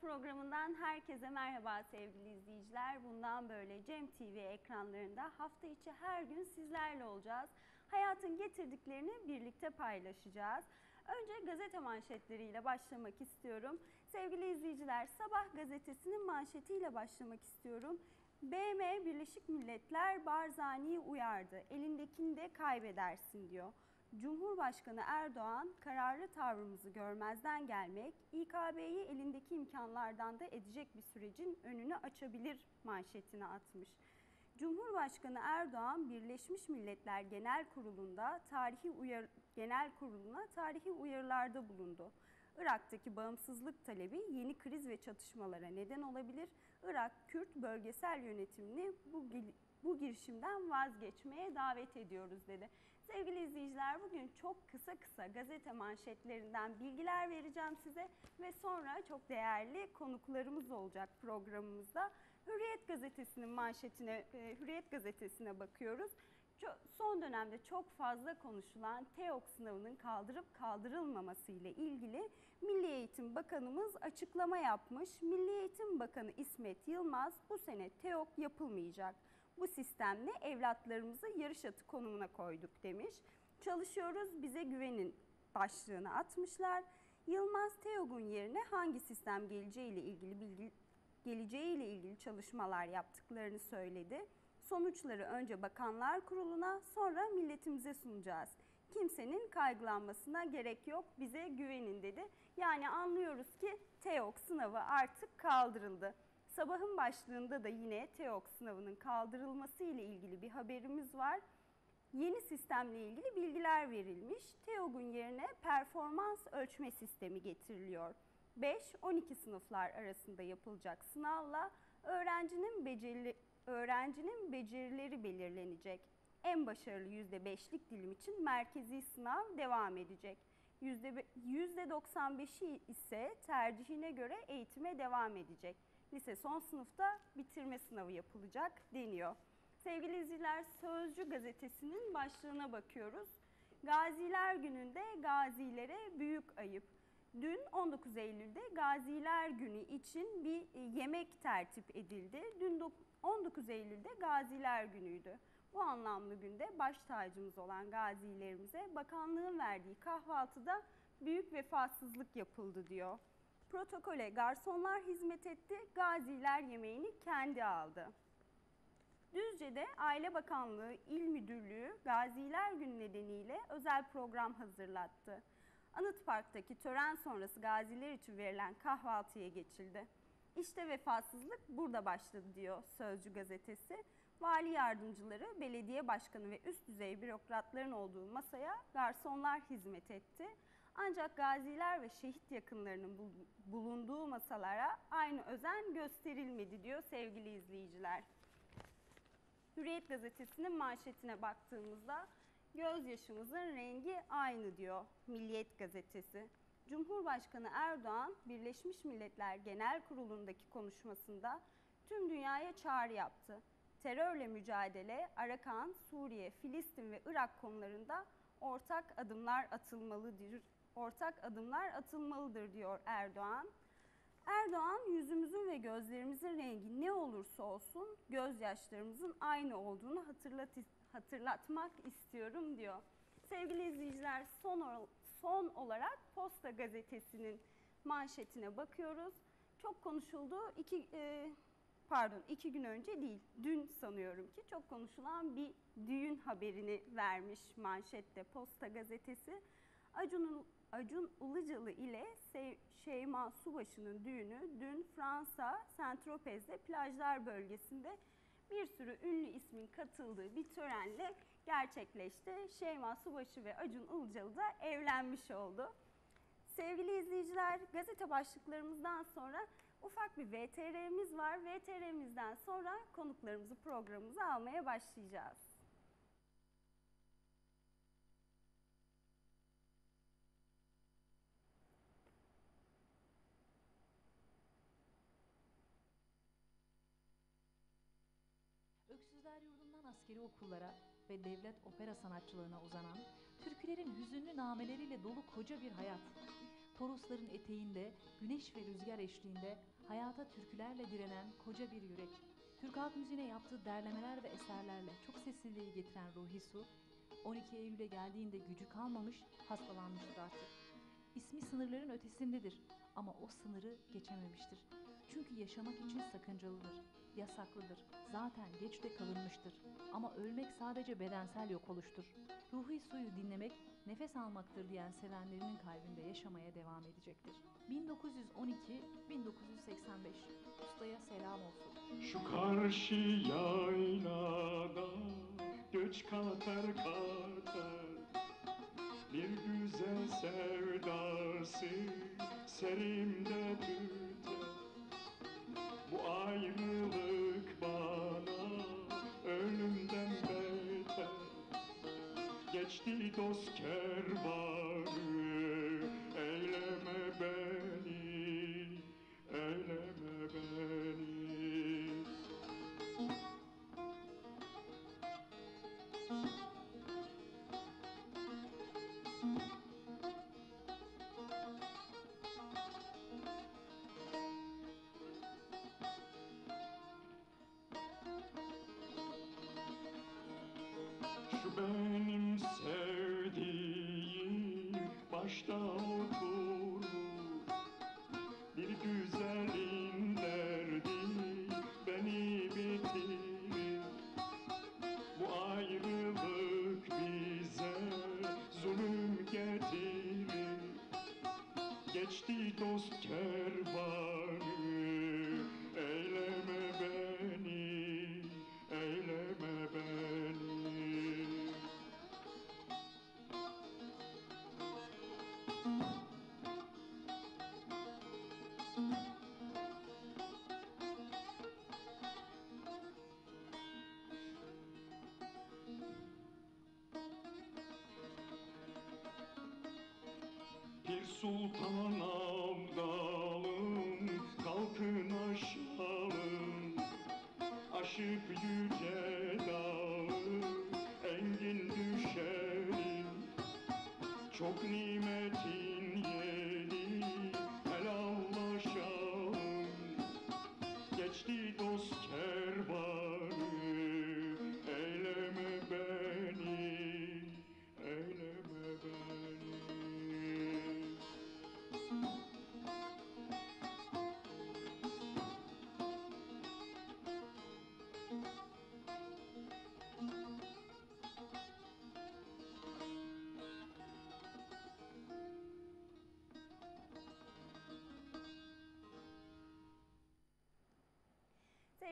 Programından herkese merhaba sevgili izleyiciler. Bundan böyle Cem TV ekranlarında hafta içi her gün sizlerle olacağız. Hayatın getirdiklerini birlikte paylaşacağız. Önce gazete manşetleriyle başlamak istiyorum. Sevgili izleyiciler, Sabah gazetesinin manşetiyle başlamak istiyorum. BM Birleşik Milletler Barzani'yi uyardı. Elindekini de kaybedersin diyor. Cumhurbaşkanı Erdoğan kararlı tavrımızı görmezden gelmek, İKB'yi elindeki imkanlardan da edecek bir sürecin önünü açabilir manşetini atmış. Cumhurbaşkanı Erdoğan Birleşmiş Milletler Genel Kurulu'nda tarihi uyar genel kuruluna tarihi uyarılarda bulundu. Irak'taki bağımsızlık talebi yeni kriz ve çatışmalara neden olabilir. Irak Kürt bölgesel yönetimini bu bu girişimden vazgeçmeye davet ediyoruz dedi. Sevgili izleyiciler bugün çok kısa kısa gazete manşetlerinden bilgiler vereceğim size ve sonra çok değerli konuklarımız olacak programımızda. Hürriyet gazetesinin manşetine, e, Hürriyet gazetesine bakıyoruz. Son dönemde çok fazla konuşulan TEOK sınavının kaldırıp kaldırılmaması ile ilgili Milli Eğitim Bakanımız açıklama yapmış. Milli Eğitim Bakanı İsmet Yılmaz bu sene TEOK yapılmayacak. Bu sistemle evlatlarımızı yarış atı konumuna koyduk demiş. Çalışıyoruz bize güvenin başlığını atmışlar. Yılmaz Teog'un yerine hangi sistem geleceği ile ilgili bilgi geleceği ile ilgili çalışmalar yaptıklarını söyledi. Sonuçları önce Bakanlar Kurulu'na sonra milletimize sunacağız. Kimsenin kaygılanmasına gerek yok bize güvenin dedi. Yani anlıyoruz ki TEOK sınavı artık kaldırıldı. Sabahın başlığında da yine TEOK sınavının kaldırılması ile ilgili bir haberimiz var. Yeni sistemle ilgili bilgiler verilmiş. TEOG'un yerine performans ölçme sistemi getiriliyor. 5-12 sınıflar arasında yapılacak sınavla öğrencinin beceri, öğrencinin becerileri belirlenecek. En başarılı %5'lik dilim için merkezi sınav devam edecek. %95'i ise tercihine göre eğitime devam edecek lise son sınıfta bitirme sınavı yapılacak deniyor. Sevgili izleyiciler Sözcü gazetesinin başlığına bakıyoruz. Gaziler gününde gazilere büyük ayıp. Dün 19 Eylül'de Gaziler Günü için bir e, yemek tertip edildi. Dün 19 Eylül'de Gaziler Günü'ydü. Bu anlamlı günde baş tacımız olan gazilerimize bakanlığın verdiği kahvaltıda büyük vefasızlık yapıldı diyor. Protokole garsonlar hizmet etti, gaziler yemeğini kendi aldı. Düzce'de Aile Bakanlığı İl Müdürlüğü Gaziler Günü nedeniyle özel program hazırlattı. Anıt Park'taki tören sonrası gaziler için verilen kahvaltıya geçildi. İşte vefasızlık burada başladı diyor Sözcü gazetesi. Vali yardımcıları, belediye başkanı ve üst düzey bürokratların olduğu masaya garsonlar hizmet etti. Ancak gaziler ve şehit yakınlarının bulunduğu masalara aynı özen gösterilmedi diyor sevgili izleyiciler. Hürriyet gazetesinin manşetine baktığımızda gözyaşımızın rengi aynı diyor Milliyet gazetesi. Cumhurbaşkanı Erdoğan Birleşmiş Milletler Genel Kurulu'ndaki konuşmasında tüm dünyaya çağrı yaptı. Terörle mücadele, Arakan, Suriye, Filistin ve Irak konularında ortak adımlar atılmalıdır ortak adımlar atılmalıdır diyor Erdoğan. Erdoğan yüzümüzün ve gözlerimizin rengi ne olursa olsun gözyaşlarımızın aynı olduğunu hatırlat hatırlatmak istiyorum diyor. Sevgili izleyiciler son, son olarak Posta Gazetesi'nin manşetine bakıyoruz. Çok konuşuldu. İki, e, pardon iki gün önce değil dün sanıyorum ki çok konuşulan bir düğün haberini vermiş manşette Posta Gazetesi. Acun'un Acun Ilıcalı ile Şeyma Subaşı'nın düğünü dün Fransa Saint-Tropez'de plajlar bölgesinde bir sürü ünlü ismin katıldığı bir törenle gerçekleşti. Şeyma Subaşı ve Acun Ilıcalı da evlenmiş oldu. Sevgili izleyiciler, gazete başlıklarımızdan sonra ufak bir VTR'miz var. VTR'mizden sonra konuklarımızı programımıza almaya başlayacağız. Öksüzler Yurdu'ndan askeri okullara ve devlet opera sanatçılığına uzanan, türkülerin hüzünlü nameleriyle dolu koca bir hayat. Torosların eteğinde, güneş ve rüzgar eşliğinde hayata türkülerle direnen koca bir yürek. Türk halk müziğine yaptığı derlemeler ve eserlerle çok sessizliği getiren Ruhi Su, 12 Eylül'e geldiğinde gücü kalmamış, hastalanmıştır artık. İsmi sınırların ötesindedir ama o sınırı geçememiştir. Çünkü yaşamak için sakıncalıdır, yasaklıdır. Zaten geç de kalınmıştır. Ama ölmek sadece bedensel yok oluştur. Ruhi suyu dinlemek, nefes almaktır diyen sevenlerinin kalbinde yaşamaya devam edecektir. 1912-1985 Ustaya selam olsun. Şu karşı yaylada göç katar katar Bir güzel sevdası serimde tüter Bu ayrılık bana ölümden beter. Geçti dost kervanı eyleme beni eyleme beni stone Sultan Abdalım kalkın aşalım Aşıp yüce dağı engin düşerim. Çok nimetin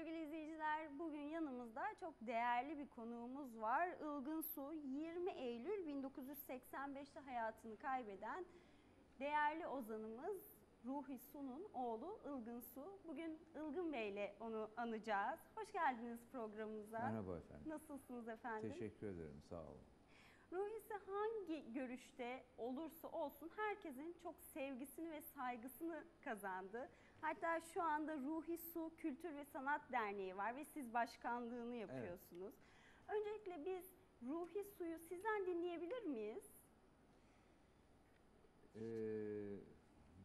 Sevgili izleyiciler, bugün yanımızda çok değerli bir konuğumuz var. Ilgın Su, 20 Eylül 1985'te hayatını kaybeden değerli ozanımız Ruhi Su'nun oğlu Ilgın Su. Bugün Ilgın Bey ile onu anacağız. Hoş geldiniz programımıza. Merhaba efendim. Nasılsınız efendim? Teşekkür ederim. Sağ olun. Ruhisi hangi görüşte olursa olsun herkesin çok sevgisini ve saygısını kazandı. Hatta şu anda Ruhi Su Kültür ve Sanat Derneği var ve siz başkanlığını yapıyorsunuz. Öncelikle biz Ruhi Su'yu sizden dinleyebilir miyiz? Ee,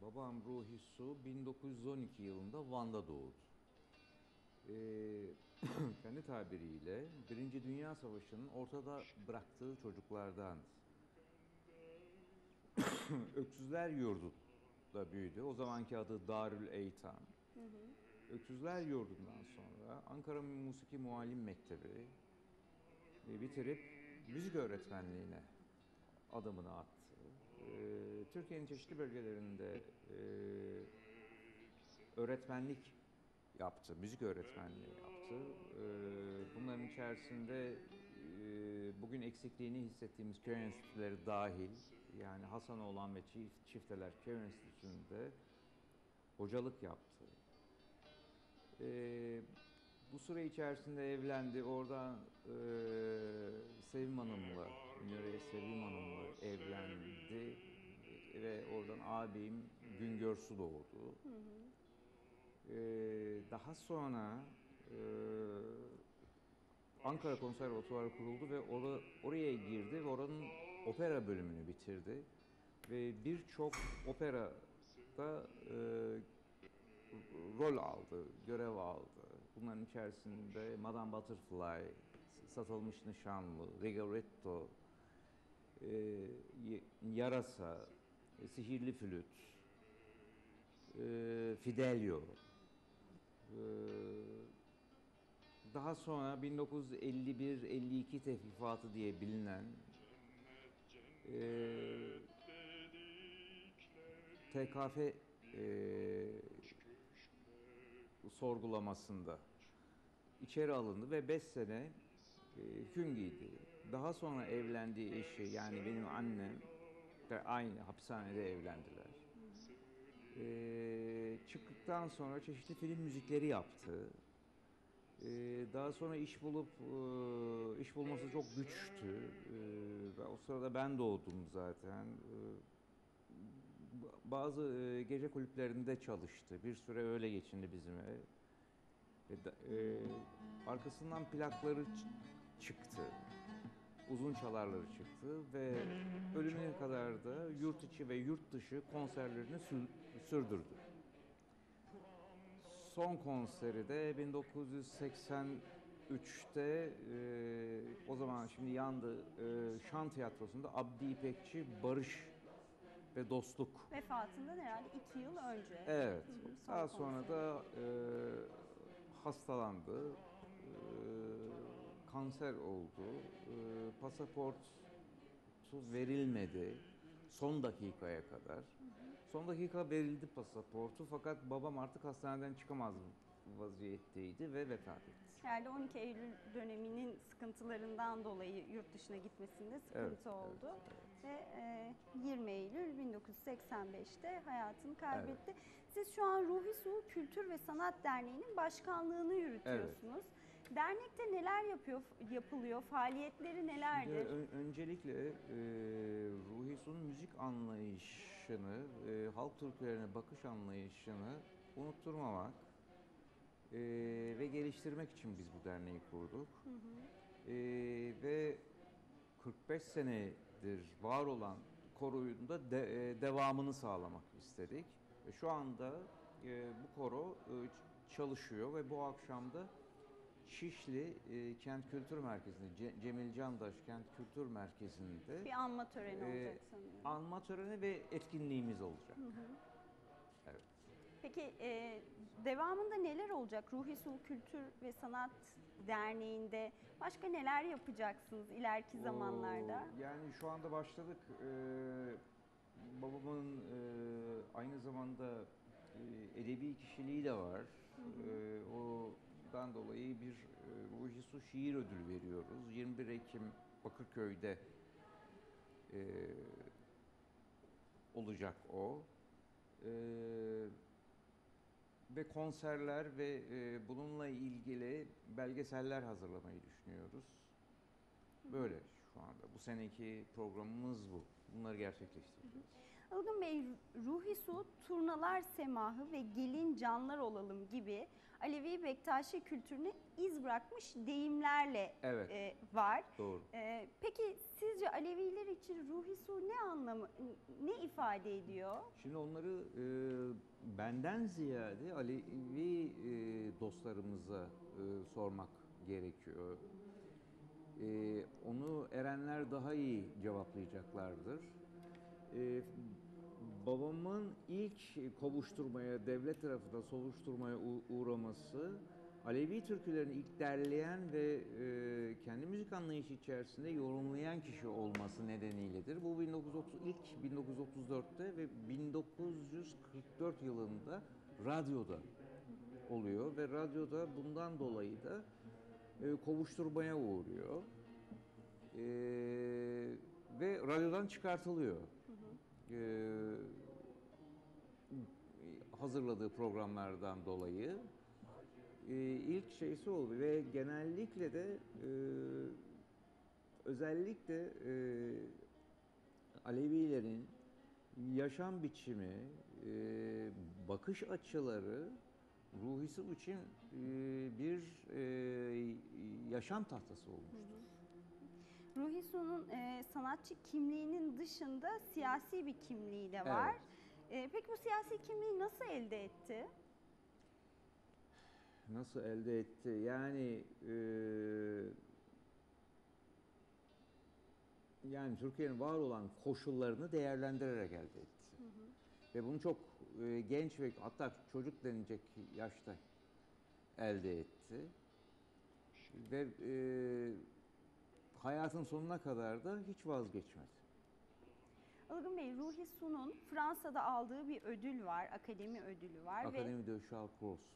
babam Ruhi Su 1912 yılında Van'da doğdu. Ee, kendi tabiriyle Birinci Dünya Savaşı'nın ortada bıraktığı çocuklardan. Öksüzler Yurdu'da büyüdü. O zamanki adı Darül Eytan. Öksüzler Yurdu'ndan sonra Ankara Musiki Muallim Mektebi e, bitirip müzik öğretmenliğine adımını attı. Ee, Türkiye'nin çeşitli bölgelerinde e, öğretmenlik yaptı, müzik öğretmenliği yaptı. Bunların içerisinde e, bugün eksikliğini hissettiğimiz köy enstitüleri dahil, yani Hasanoğlan ve Çift, Çifteler Köy Enstitüsü'nde hocalık yaptı. Ee, bu süre içerisinde evlendi. Oradan e, Sevim Hanım'la, Münire Sevim Hanım'la evlendi. Ve oradan abim Güngör Su doğdu. Hı hı. Ee, daha sonra e, Ankara Konservatuvarı kuruldu ve ora- oraya girdi ve oranın opera bölümünü bitirdi. Ve birçok operada e, rol aldı, görev aldı. Bunların içerisinde Madame Butterfly, Satılmış Nişanlı, Rigoletto, e, Yarasa, Sihirli Flüt, e, Fidelio. E, daha sonra 1951-52 tevkifatı diye bilinen e, TKF e, sorgulamasında içeri alındı ve 5 sene e, hüküm giydi. Daha sonra evlendiği eşi yani benim annem de aynı hapishanede evlendiler. E, çıktıktan sonra çeşitli film müzikleri yaptı. E, daha sonra iş bulup e, iş bulması çok güçtü. E, ve o sırada ben doğdum zaten. E, bazı e, gece kulüplerinde çalıştı. Bir süre öyle geçindi bizim ev. E, da- arkasından plakları çıktı. Uzun çalarları çıktı ve ölümüne kadar da yurt içi ve yurt dışı konserlerini sü- sürdürdü. Son konseri de 1983'te e, o zaman şimdi yandı e, Şan Tiyatrosu'nda Abdi İpekçi Barış ve Dostluk Vefatından herhalde iki yıl önce. Evet. Hı hı, son Daha sonra konser. da e, hastalandı. E, kanser oldu. E, pasaportu verilmedi. Son dakikaya kadar. Son dakika verildi pasaportu fakat babam artık hastaneden çıkamaz vaziyetteydi ve vefat etti. Herhalde 12 Eylül döneminin sıkıntılarından dolayı yurt dışına gitmesinde sıkıntı Evet, oldu. evet, Ve e, 20 Eylül 1985'te hayatını kaybetti. Siz şu an Ruhi Su Kültür ve Sanat Derneği'nin başkanlığını yürütüyorsunuz. Dernekte neler yapıyor, yapılıyor, faaliyetleri nelerdir? öncelikle e, Ruhi Su'nun müzik anlayışını, e, halk türkülerine bakış anlayışını unutturmamak e, ve geliştirmek için biz bu derneği kurduk. Hı hı. E, ve 45 senedir var olan koruyun da de- e, devamını sağlamak istedik. Ve şu anda e, bu koro e, çalışıyor ve bu akşam da Şişli e, Kent Kültür Merkezi'nde, Ce- Cemil Candaş Kent Kültür Merkezi'nde Bir anma töreni Ee, olacak sanıyorum. anma töreni ve etkinliğimiz olacak. Evet. Peki e, devamında neler olacak? Ruhi Su Kültür ve Sanat Derneği'nde başka neler yapacaksınız ileriki zamanlarda? Oo, Yani şu anda başladık. Ee, babamın e, aynı zamanda e, edebi kişiliği de var. Ee, ondan dolayı bir e, Ruhi Su Şiir Ödülü veriyoruz. 21 Ekim Bakırköy'de e, olacak o. Ee, ve konserler ve e, bununla ilgili belgeseller hazırlamayı düşünüyoruz. Böyle şu anda. Bu seneki programımız bu. Bunları gerçekleştireceğiz. Ilgın Bey, Ruhi Su, Turnalar Semahı ve Gelin Canlar Olalım gibi Alevi Bektaşi kültürüne iz bırakmış deyimlerle Evet, e, var. doğru. E, peki sizce Aleviler için Ruhi Su ne anlamı, ne ifade ediyor? Şimdi onları e, benden ziyade Alevi e, dostlarımıza e, sormak gerekiyor. E, onu erenler daha iyi cevaplayacaklardır. E, babamın ilk kovuşturmaya, devlet tarafından soruşturmaya u- uğraması Alevi türkülerini ilk derleyen ve e, kendi müzik anlayışı içerisinde yorumlayan kişi olması nedeniyledir. Bu 1930 ilk 1934'te ve 1944 yılında radyoda oluyor ve radyoda bundan dolayı da e, kovuşturmaya uğruyor. E, ve radyodan çıkartılıyor. E, hazırladığı programlardan dolayı e, ilk şeysi oldu ve genellikle de e, özellikle e, Alevilerin yaşam biçimi, e, bakış açıları ruhisi için e, bir e, yaşam tahtası olmuştur. Ruhi Su'nun e, sanatçı kimliğinin dışında siyasi bir kimliği de var. E, peki bu siyasi kimliği nasıl elde etti? Nasıl elde etti? Yani e, yani Türkiye'nin var olan koşullarını değerlendirerek elde etti. Ve bunu çok e, genç ve hatta çocuk denilecek yaşta elde etti. Ve e, hayatın sonuna kadar da hiç vazgeçmedi. Ilgın Bey, Ruhi Su'nun Fransa'da aldığı bir ödül var, akademi ödülü var ve Akademi de Charles.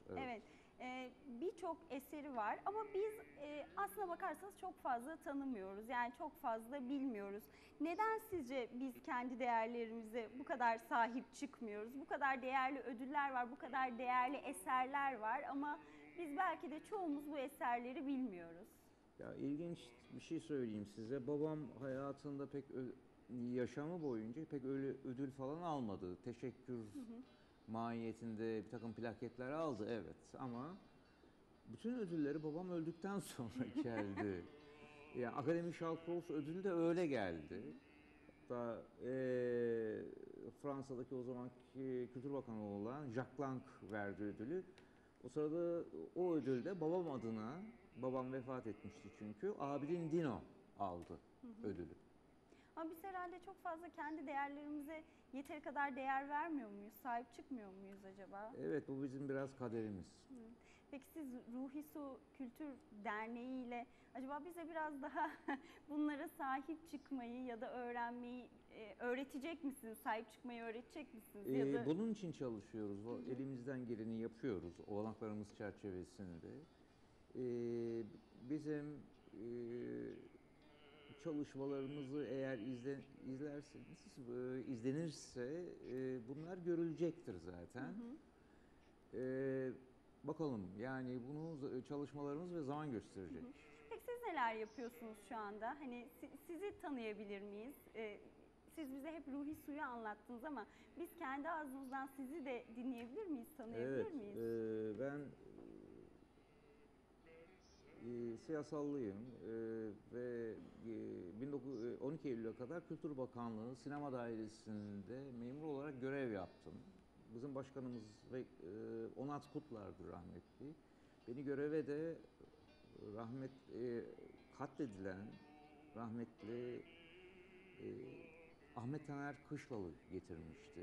Evet. Evet. e, Birçok eseri var ama biz e, aslına bakarsanız çok fazla tanımıyoruz. Yani çok fazla bilmiyoruz. Neden sizce biz kendi değerlerimize bu kadar sahip çıkmıyoruz? Bu kadar değerli ödüller var, bu kadar değerli eserler var ama biz belki de çoğumuz bu eserleri bilmiyoruz. Ya ilginç bir şey söyleyeyim size. Babam hayatında pek yaşamı boyunca pek öyle ödül falan almadı. Teşekkür mahiyetinde bir takım plaketler aldı evet ama bütün ödülleri babam öldükten sonra geldi. yani Akademi Cros ödülü de öyle geldi. Hatta eee, Fransa'daki o zamanki Kültür Bakanı olan Jacques Lang verdi ödülü. O sırada o ödül de babam adına, babam vefat etmişti çünkü, Abidin Dino aldı ödülü. Ama biz herhalde çok fazla kendi değerlerimize yeteri kadar değer vermiyor muyuz? Sahip çıkmıyor muyuz acaba? Evet bu bizim biraz kaderimiz. Peki siz Ruhi Su Kültür Derneği ile acaba bize biraz daha bunlara sahip çıkmayı ya da öğrenmeyi e, öğretecek misiniz? Sahip çıkmayı öğretecek misiniz? ya Ee, da bunun için çalışıyoruz. O- Elimizden geleni yapıyoruz olanaklarımız çerçevesinde. Ee, bizim e, çalışmalarımızı eğer izle, izlerseniz, e, izlenirse e, bunlar görülecektir zaten. Ee, bakalım yani bunu çalışmalarımız ve zaman gösterecek. Peki siz neler yapıyorsunuz şu anda? Hani si- sizi tanıyabilir miyiz? Ee, siz bize hep Ruhi Su'yu anlattınız ama biz kendi ağzınızdan sizi de dinleyebilir miyiz, tanıyabilir Evet, miyiz? e, ben e, siyasallıyım e, ve e, 19 e, 12 Eylül'e kadar Kültür Bakanlığı Sinema Dairesi'nde memur olarak görev yaptım. Bizim başkanımız ve e, Onat Kutlar'dı rahmetli. Beni göreve de rahmet e, katledilen rahmetli e, Ahmet Taner Kışlalı getirmişti.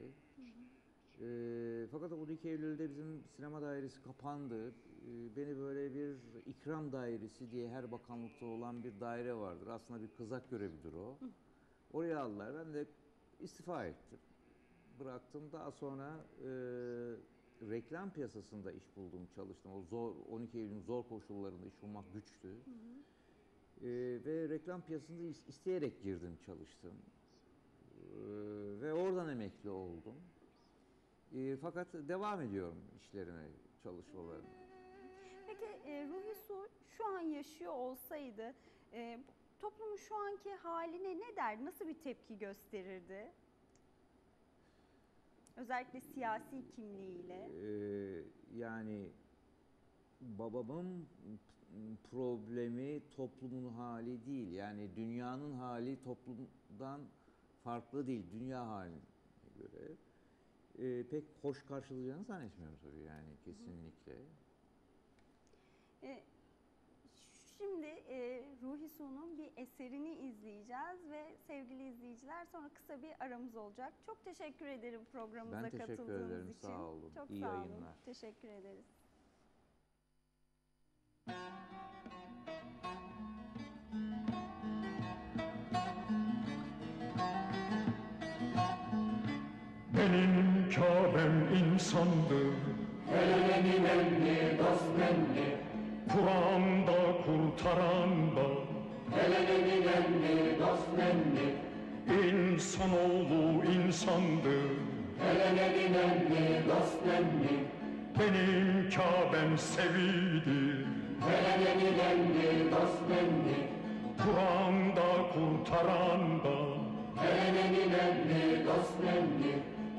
Ee, fakat 12 Eylül'de bizim sinema dairesi kapandı. Ee, beni böyle bir ikram dairesi diye her bakanlıkta olan bir daire vardır. Aslında bir kızak görevidir o. Oraya aldılar. Ben de istifa ettim. Bıraktım. Daha sonra e, reklam piyasasında iş buldum, çalıştım. O zor 12 Eylül'ün zor koşullarında iş bulmak güçtü. Ee, ve reklam piyasasında is- isteyerek girdim, çalıştım. Ee, ve oradan emekli oldum. Ee, fakat devam ediyorum işlerime, çalışmalarıma. Peki e, Ruhi Su şu an yaşıyor olsaydı e, toplumun şu anki haline ne der? Nasıl bir tepki gösterirdi? Özellikle siyasi kimliğiyle. Ee, yani babamın problemi toplumun hali değil. Yani dünyanın hali toplumdan farklı değil. Dünya haline göre. Ee, pek hoş karşılayacağını zannetmiyorum tabii yani kesinlikle. E, şimdi e, Ruhi Su'nun bir eserini izleyeceğiz ve sevgili izleyiciler sonra kısa bir aramız olacak. Çok teşekkür ederim programımıza Ben teşekkür katıldığınız ederim, için. sağ olun. Çok İyi sağ olun. yayınlar. Teşekkür ederiz. Benim Kabe'm insandı. Helenin emni dost memni Kur'an'da kurtaran da. Helenin emni dost memni İnsanoğlu insandı. Helenin emni dost memni Benim Kabe'm sevildi Kur'an'da kurtaran da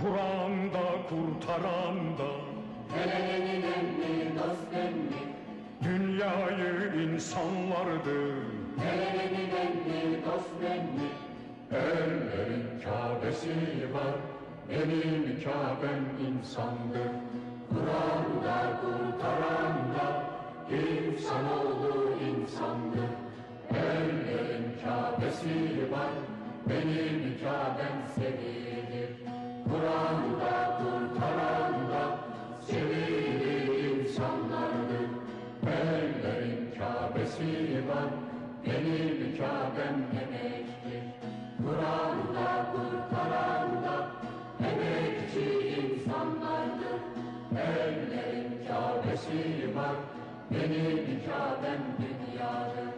Kur'an'da kurtaran da. Dünyayı insanlardı. Ellerin Kabe'si var Benim Kabe'm insandır Kur'an'da kurtaran da İnsanoğlu insandır Ellerin Kabe'si var Benim Kabe'm sevilir. Kur'an'da kurtaran da Sevili insanlardır. Ellerin Kabe'si var Benim Kabe'm emektir. Kur'an'da kurtaran da Emekçi insanlardır. Ellerin Kabe'si var Benim Kabe'm dünyadır.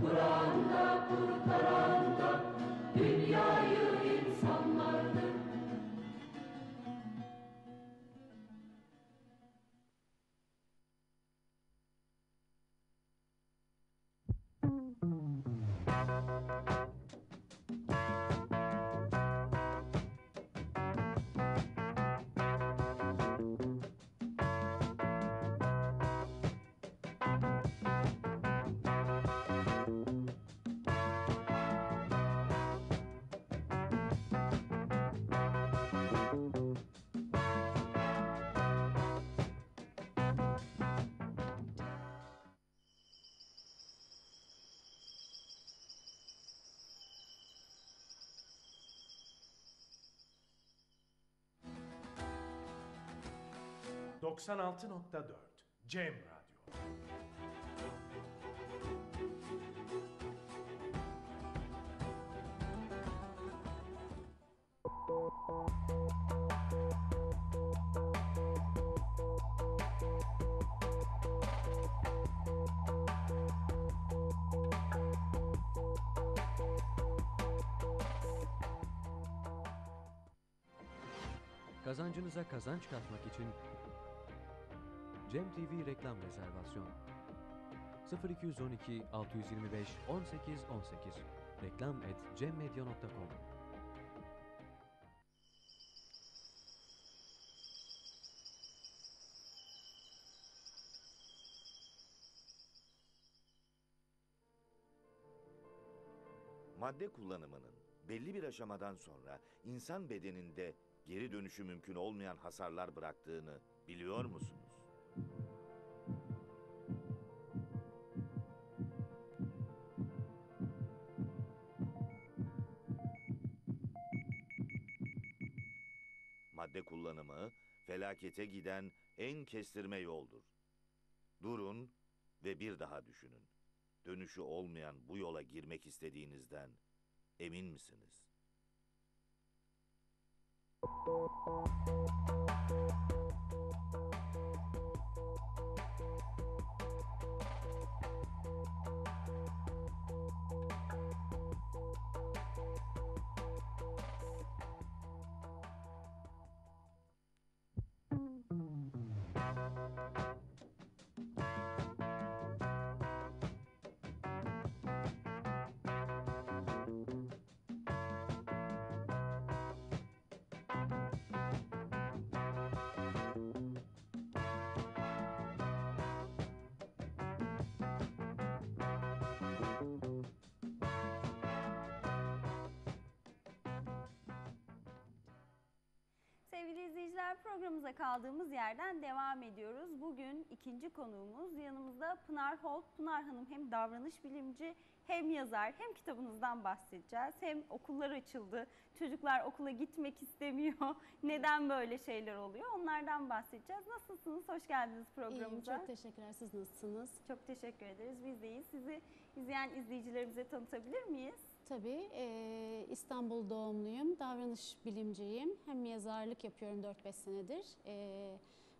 Kur'an'da kurtaran da Dünyayı ...96.4 Cem Radyo. Kazancınıza kazanç katmak için Cem TV reklam rezervasyon. 0212 625 18 18 reklam et cemmedya.com Madde kullanımının belli bir aşamadan sonra insan bedeninde geri dönüşü mümkün olmayan hasarlar bıraktığını biliyor musunuz? Kullanımı felakete giden en kestirme yoldur. Durun ve bir daha düşünün. Dönüşü olmayan bu yola girmek istediğinizden emin misiniz? İzleyiciler programımıza kaldığımız yerden devam ediyoruz. Bugün ikinci konuğumuz yanımızda Pınar Holt. Pınar Hanım hem davranış bilimci hem yazar hem kitabınızdan bahsedeceğiz. Hem okullar açıldı. Çocuklar okula gitmek istemiyor. Neden böyle şeyler oluyor? Onlardan bahsedeceğiz. Nasılsınız? Hoş geldiniz İyiyim, programımıza. çok teşekkürler. Siz nasılsınız? Çok teşekkür ederiz. Biz de iyiyiz. Sizi izleyen izleyicilerimize tanıtabilir miyiz? Tabii e, İstanbul doğumluyum, davranış bilimciyim. Hem yazarlık yapıyorum 4-5 senedir e,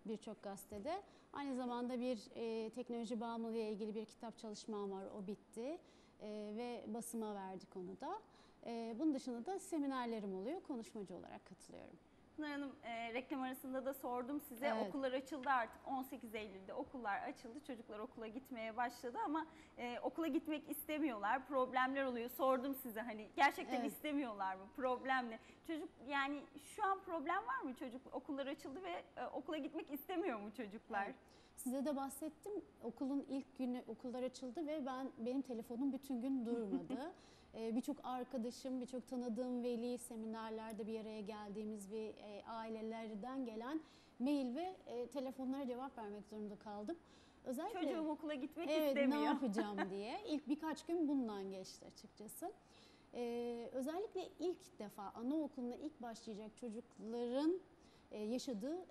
birçok gazetede. Aynı zamanda bir e, teknoloji bağımlılığı ile ilgili bir kitap çalışmam var, o bitti. E, ve basıma verdik onu da. E, bunun dışında da seminerlerim oluyor, konuşmacı olarak katılıyorum. Pınar Hanım e, reklam arasında da sordum size. Evet. Okullar açıldı artık 18 Eylül'de okullar açıldı. Çocuklar okula gitmeye başladı ama e, okula gitmek istemiyorlar. Problemler oluyor. Sordum size hani gerçekten Evet. istemiyorlar mı? Problem ne? Çocuk yani şu an problem var mı çocuk? Okullar açıldı ve e, okula gitmek istemiyor mu çocuklar? Evet. Size de bahsettim. Okulun ilk günü okullar açıldı ve ben benim telefonum bütün gün durmadı. Ee, birçok arkadaşım, birçok tanıdığım veli seminerlerde bir araya geldiğimiz ve e, ailelerden gelen mail ve e, telefonlara cevap vermek zorunda kaldım. Özellikle Çocuğum okula gitmek evet, istemiyor. ne yapacağım diye. İlk birkaç gün bundan geçti açıkçası. Ee, özellikle ilk defa anaokuluna ilk başlayacak çocukların e, yaşadığı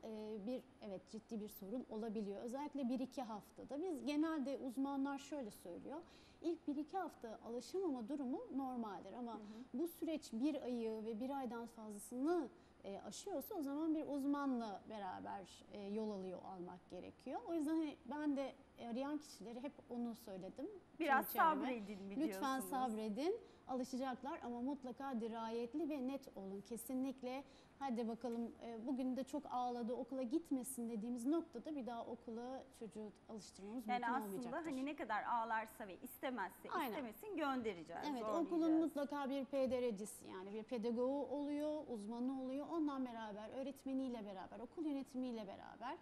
bir evet ciddi bir sorun olabiliyor. Özellikle 1-2 haftada. Biz genelde uzmanlar şöyle söylüyor. İlk 1-2 hafta alışamama durumu normaldir ama bu süreç bir ayı ve bir aydan fazlasını e, aşıyorsa o zaman bir uzmanla beraber e, yol alıyor almak gerekiyor. O yüzden hani ben de arayan kişilere hep onu söyledim. Biraz sabredin mi diyorsunuz? Lütfen sabredin, alışacaklar ama mutlaka dirayetli ve net olun. Kesinlikle hadi bakalım e, bugün de çok ağladı okula gitmesin dediğimiz noktada bir daha okula çocuğu alıştırmamız Yani mümkün aslında olmayacaktır. hani ne kadar ağlarsa ve istemezse Aynen. istemesin göndereceğiz. Evet okulun mutlaka bir PDR'cisi yani bir pedagogu oluyor, uzmanı oluyor. Ondan beraber, öğretmeniyle beraber, okul yönetimiyle beraber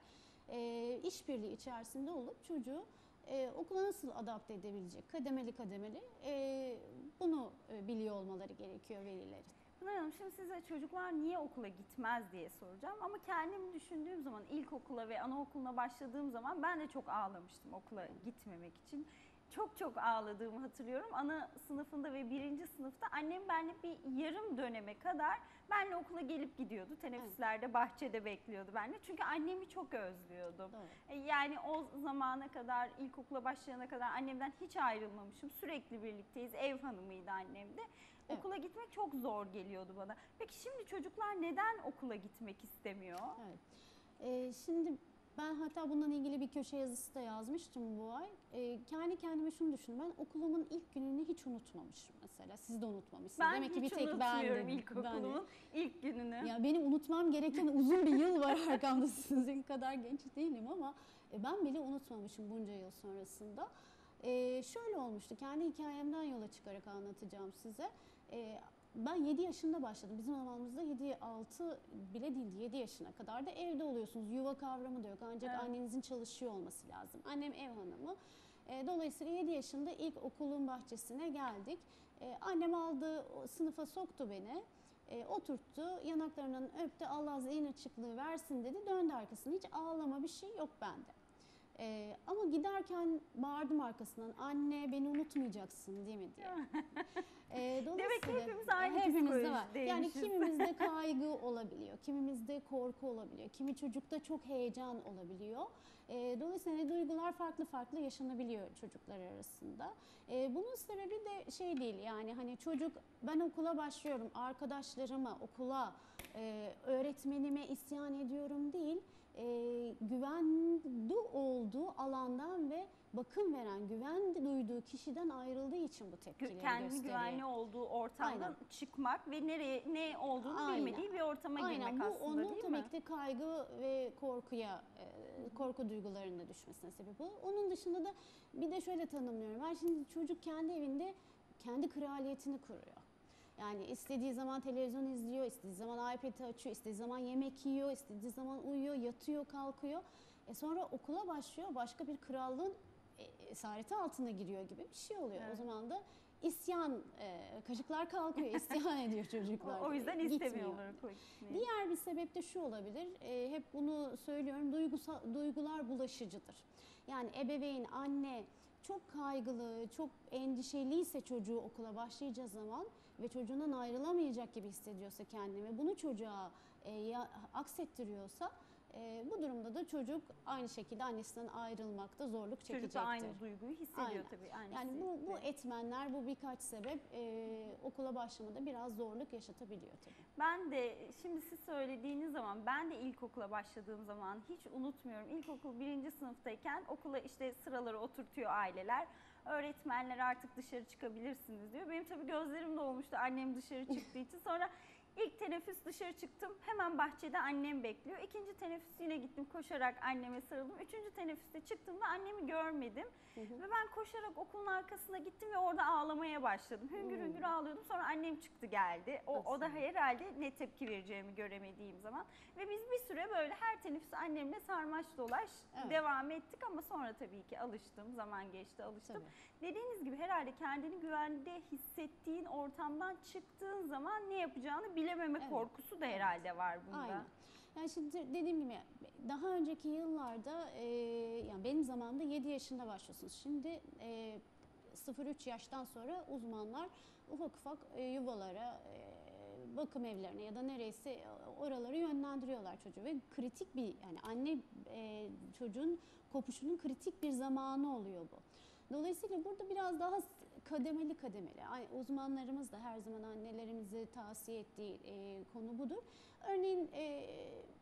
e, işbirliği içerisinde olup çocuğu e, okula nasıl adapte edebilecek kademeli kademeli e, bunu e, biliyor olmaları gerekiyor velilerin. Pınar Hanım şimdi size çocuklar niye okula gitmez diye soracağım ama kendimi düşündüğüm zaman ilkokula ve anaokuluna başladığım zaman ben de çok ağlamıştım okula gitmemek için. Çok çok ağladığımı hatırlıyorum. Ana sınıfında ve birinci sınıfta annem benle bir yarım döneme kadar benle okula gelip gidiyordu. Teneffüslerde bahçede bekliyordu benle. Çünkü annemi çok özlüyordum. Doğru. E, Yani o zamana kadar, ilkokula başlayana kadar annemden hiç ayrılmamışım. Sürekli birlikteyiz. Ev hanımıydı annem de. Evet. Okula gitmek çok zor geliyordu bana. Peki şimdi çocuklar neden okula gitmek istemiyor? Evet. Ee, şimdi ben hatta bununla ilgili bir köşe yazısı da yazmıştım bu ay. Ee, kendi kendime şunu düşündüm. Ben okulumun ilk gününü hiç unutmamışım mesela. Siz de unutmamışsınız. Ben Demek ki bir tek ben de- ilkokulumun ben de. ilk gününü. Ya benim unutmam gereken uzun bir yıl var arkamda sizin kadar genç değilim ama e, ben bile unutmamışım bunca yıl sonrasında. Ee, şöyle olmuştu kendi hikayemden yola çıkarak anlatacağım size. Ee, ben 7 yaşında başladım. Bizim zamanımızda 7 6 bile değildi. 7 yaşına kadar da evde oluyorsunuz. Yuva kavramı da yok. Ancak Evet. annenizin çalışıyor olması lazım. Annem ev hanımı. E, Dolayısıyla 7 yaşında ilk okulun bahçesine geldik. E, Annem aldı, sınıfa soktu beni. E, oturttu, yanaklarından öptü, Allah zihin açıklığı versin dedi. Döndü arkasına. Hiç ağlama bir şey yok bende. E, ama giderken bağırdım arkasından, anne beni unutmayacaksın değil mi diye. E, Demek ki dolayısıyla- hepimiz aynı Hepimizde var. Yani kimimizde kaygı olabiliyor, kimimizde korku olabiliyor, kimi çocukta çok heyecan olabiliyor. E, dolayısıyla duygular farklı farklı yaşanabiliyor çocuklar arasında. E, bunun sebebi de şey değil yani hani çocuk ben okula başlıyorum, arkadaşlarıma, okula, e, öğretmenime isyan ediyorum değil. E, güvenli olduğu alandan ve bakım veren, güven duyduğu kişiden ayrıldığı için bu tepkileri Kendi gösteriyor. güvenli olduğu ortamdan Aynen. çıkmak ve nereye ne olduğunu Aynen. bilmediği bir ortama Aynen girmek bu aslında onun değil tabii mi? ki kaygı ve korkuya, e, korku duygularına düşmesine sebep olur. Onun dışında da bir de şöyle tanımlıyorum. Ben şimdi çocuk kendi evinde kendi kraliyetini kuruyor. Yani istediği zaman televizyon izliyor, istediği zaman iPad'i açıyor, istediği zaman yemek yiyor, istediği zaman uyuyor, yatıyor, kalkıyor. E sonra okula başlıyor, başka bir krallığın e, esareti altına giriyor gibi bir şey oluyor. O Evet. zaman da isyan, e, kaşıklar kalkıyor, isyan ediyor çocuklar. O, o yüzden istemiyorlar okula gitmeyi. Diğer bir sebep de şu olabilir. e, hep bunu söylüyorum. Duygusal, duygular bulaşıcıdır. Yani ebeveyn, anne çok kaygılı, çok endişeliyse çocuğu okula başlayacağı zaman ve çocuğundan ayrılamayacak gibi hissediyorsa kendini ve bunu çocuğa e, ya, aksettiriyorsa e, bu durumda da çocuk aynı şekilde annesinden ayrılmakta zorluk çekecektir. Çocuk da aynı duyguyu hissediyor Aynen. tabii. Aynı Yani bu, bu etmenler, bu birkaç sebep e, okula başlamada biraz zorluk yaşatabiliyor tabii. Ben de şimdi siz söylediğiniz zaman ben de ilkokula başladığım zaman hiç unutmuyorum. İlkokul birinci sınıftayken okula işte sıraları oturtuyor aileler. Öğretmenler artık dışarı çıkabilirsiniz diyor. Benim tabii gözlerim dolmuştu annem dışarı çıktığı için. Sonra ilk teneffüs dışarı çıktım. Hemen bahçede annem bekliyor. İkinci teneffüs yine gittim koşarak anneme sarıldım. Üçüncü teneffüste çıktığımda annemi görmedim. Ve ben koşarak okulun arkasına gittim ve orada ağlamaya başladım. Hüngür hüngür ağlıyordum. Sonra annem çıktı geldi. O, o da herhalde ne tepki vereceğimi göremediğim zaman. Ve biz bir süre böyle her teneffüs annemle sarmaş dolaş Evet. devam ettik. Ama sonra tabii ki alıştım. Zaman geçti alıştım. Tabii. Dediğiniz gibi herhalde kendini güvende hissettiğin ortamdan çıktığın zaman ne yapacağını bilememe Evet. korkusu da herhalde var bunda. Aynen. Yani şimdi dediğim gibi daha önceki yıllarda e, yani benim zamanımda 7 yaşında başlıyorsunuz. Şimdi e, 0-3 yaştan sonra uzmanlar ufak ufak e, yuvalara, e, bakım evlerine ya da nereyse e, oraları yönlendiriyorlar çocuğu ve kritik bir yani anne e, çocuğun kopuşunun kritik bir zamanı oluyor bu. Dolayısıyla burada biraz daha kademeli kademeli. Ay- Uzmanlarımız da her zaman annelerimizi tavsiye ettiği e, konu budur. Örneğin e,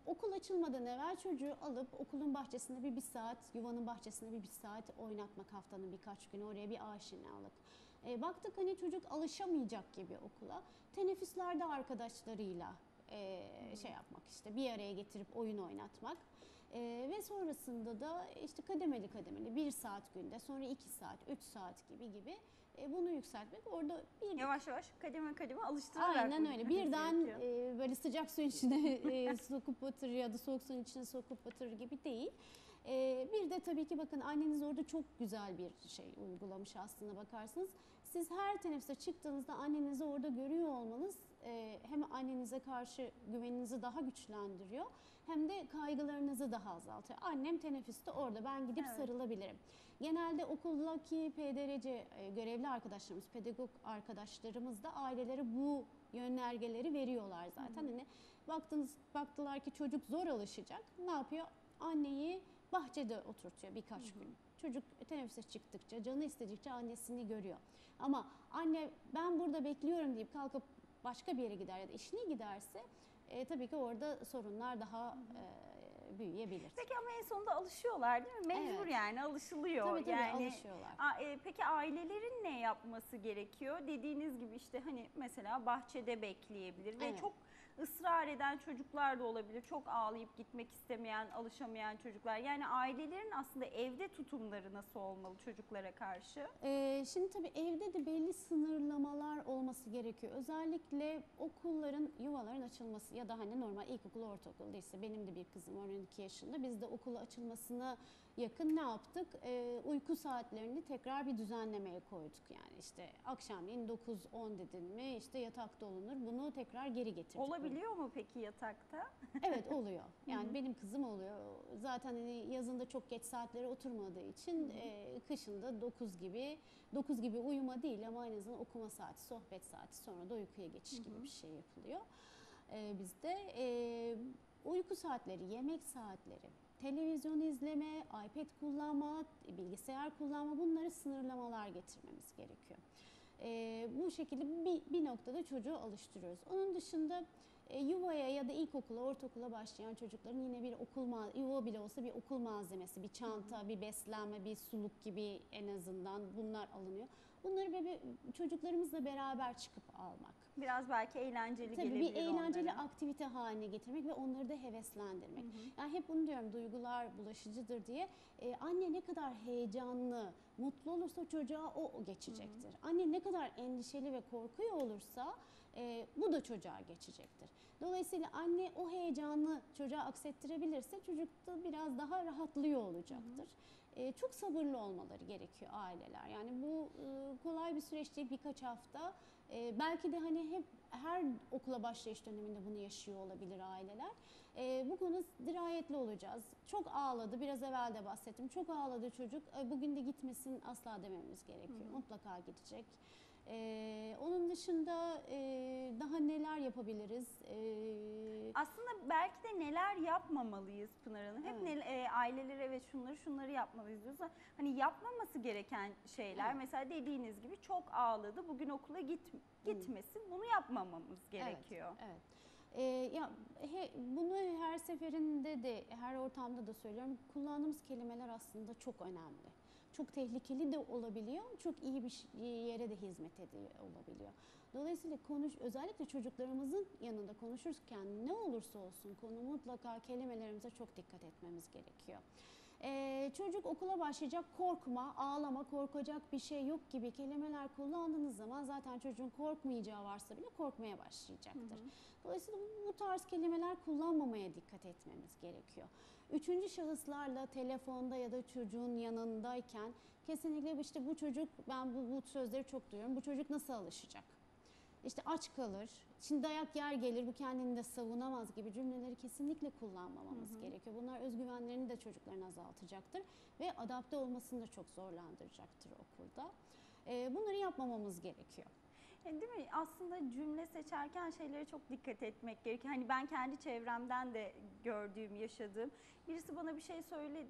okul açılmadan evvel çocuğu alıp okulun bahçesinde bir, bir saat, yuvanın bahçesinde bir, bir saat oynatmak haftanın birkaç günü oraya bir aşinalık. E, baktık hani çocuk alışamayacak gibi okula. Teneffüslerde arkadaşlarıyla e, şey yapmak işte bir araya getirip oyun oynatmak. E, ve sonrasında da işte kademeli kademeli bir saat günde sonra iki saat, üç saat gibi gibi e, bunu yükseltmek. Orada bir Yavaş yavaş kademe kademe alıştırarak Aynen öyle. Birden e, böyle sıcak suyun içine e, sokup batır ya da soğuk suyun içine sokup batır gibi değil. E, bir de tabii ki bakın anneniz orada çok güzel bir şey uygulamış aslında bakarsınız. Siz her teneffüse çıktığınızda annenizi orada görüyor olmanız e, hem annenize karşı güveninizi daha güçlendiriyor hem de kaygılarınızı daha azaltıyor. Annem teneffüste orada ben gidip Evet. sarılabilirim. Genelde okuldaki PDRC e, görevli arkadaşlarımız, pedagog arkadaşlarımız da ailelere bu yönergeleri veriyorlar zaten. Hani baktınız baktılar ki çocuk zor alışacak. Ne yapıyor? Anneyi bahçede oturtuyor birkaç gün. Çocuk teneffüse çıktıkça, canı istedikçe annesini görüyor. Ama anne ben burada bekliyorum deyip kalkıp başka bir yere gider ya da işine giderse e, tabii ki orada sorunlar daha e, büyüyebilir. Peki ama en sonunda alışıyorlar değil mi? Mecbur Evet. yani alışılıyor. Tabii tabii yani, alışıyorlar. A- e, peki ailelerin ne yapması gerekiyor? Dediğiniz gibi işte hani mesela bahçede bekleyebilir ve Evet. çok ısrar eden çocuklar da olabilir. Çok ağlayıp gitmek istemeyen, alışamayan çocuklar. Yani ailelerin aslında evde tutumları nasıl olmalı çocuklara karşı? Ee, şimdi tabii evde de belli sınırlamalar olması gerekiyor. Özellikle okulların, yuvaların açılması ya da hani normal ilkokul, ortaokul değilse benim de bir kızım var 12 yaşında. Biz de okula açılmasına yakın ne yaptık? Ee, uyku saatlerini tekrar bir düzenlemeye koyduk. Yani işte akşamleyin 9-10 dedin mi işte yatakta olunur. Bunu tekrar geri getirdik. Olabiliyor mu peki yatakta? Evet oluyor. Yani benim kızım oluyor. Zaten hani yazında çok geç saatlere oturmadığı için e, kışında 9 gibi 9 gibi uyuma değil ama en azından okuma saati, sohbet saati sonra da uykuya geçiş gibi bir şey yapılıyor. E, bizde e, uyku saatleri, yemek saatleri, televizyon izleme, iPad kullanma, bilgisayar kullanma bunları sınırlamalar getirmemiz gerekiyor. E, bu şekilde bir, bir noktada çocuğu alıştırıyoruz. Onun dışında e, yuvaya ya da ilkokula, ortaokula başlayan çocukların yine bir okul yuva bile olsa bir okul malzemesi, bir çanta, bir beslenme, bir suluk gibi en azından bunlar alınıyor. Bunları bebe çocuklarımızla beraber çıkıp almak. Biraz belki eğlenceli Tabii gelebilir bir eğlenceli onlara. aktivite haline getirmek ve onları da heveslendirmek. Yani hep bunu diyorum duygular bulaşıcıdır diye. Ee, anne ne kadar heyecanlı, mutlu olursa çocuğa o, o geçecektir. Anne ne kadar endişeli ve korkuyor olursa bu da çocuğa geçecektir. Dolayısıyla anne o heyecanı çocuğa aksettirebilirse çocuk da biraz daha rahatlıyor olacaktır. E, çok sabırlı olmaları gerekiyor aileler. Yani bu e, kolay bir süreç değil birkaç hafta. E, belki de hani hep her okula başlayış döneminde bunu yaşıyor olabilir aileler. E, bu konu dirayetli olacağız. Çok ağladı, biraz evvel de bahsettim. Çok ağladı çocuk. E, bugün de gitmesin asla dememiz gerekiyor. Mutlaka gidecek. E, onun dışında e, daha neler yapabiliriz? E, Aslında belki de neler yapmamalıyız Pınar Hanım. Hep Evet. ne, e, ailelere evet şunları şunları yapmalıyız diyoruz. ama Hani yapmaması gereken şeyler Evet. mesela dediğiniz gibi çok ağladı bugün okula git, gitmesin bunu yapmamamız gerekiyor. Evet. evet. Ee, ya he- bunu her seferinde de her ortamda da söylüyorum. Kullandığımız kelimeler aslında çok önemli. Çok tehlikeli de olabiliyor, çok iyi bir yere de hizmet ediyor olabiliyor. Dolayısıyla konuş özellikle çocuklarımızın yanında konuşurken ne olursa olsun konu mutlaka kelimelerimize çok dikkat etmemiz gerekiyor. Ee, çocuk okula başlayacak korkma, ağlama, korkacak bir şey yok gibi kelimeler kullandığınız zaman zaten çocuğun korkmayacağı varsa bile korkmaya başlayacaktır. Dolayısıyla bu, bu tarz kelimeler kullanmamaya dikkat etmemiz gerekiyor. Üçüncü şahıslarla telefonda ya da çocuğun yanındayken kesinlikle işte bu çocuk ben bu, bu sözleri çok duyuyorum. Bu çocuk nasıl alışacak? İşte aç kalır, şimdi dayak yer gelir, bu kendini de savunamaz gibi cümleleri kesinlikle kullanmamamız gerekiyor. Bunlar özgüvenlerini de çocukların azaltacaktır ve adapte olmasını da çok zorlandıracaktır okulda. Bunları yapmamamız gerekiyor. E, Değil mi? Aslında cümle seçerken şeylere çok dikkat etmek gerekiyor. Hani ben kendi çevremden de gördüğüm, yaşadığım. Birisi bana bir şey söyledi.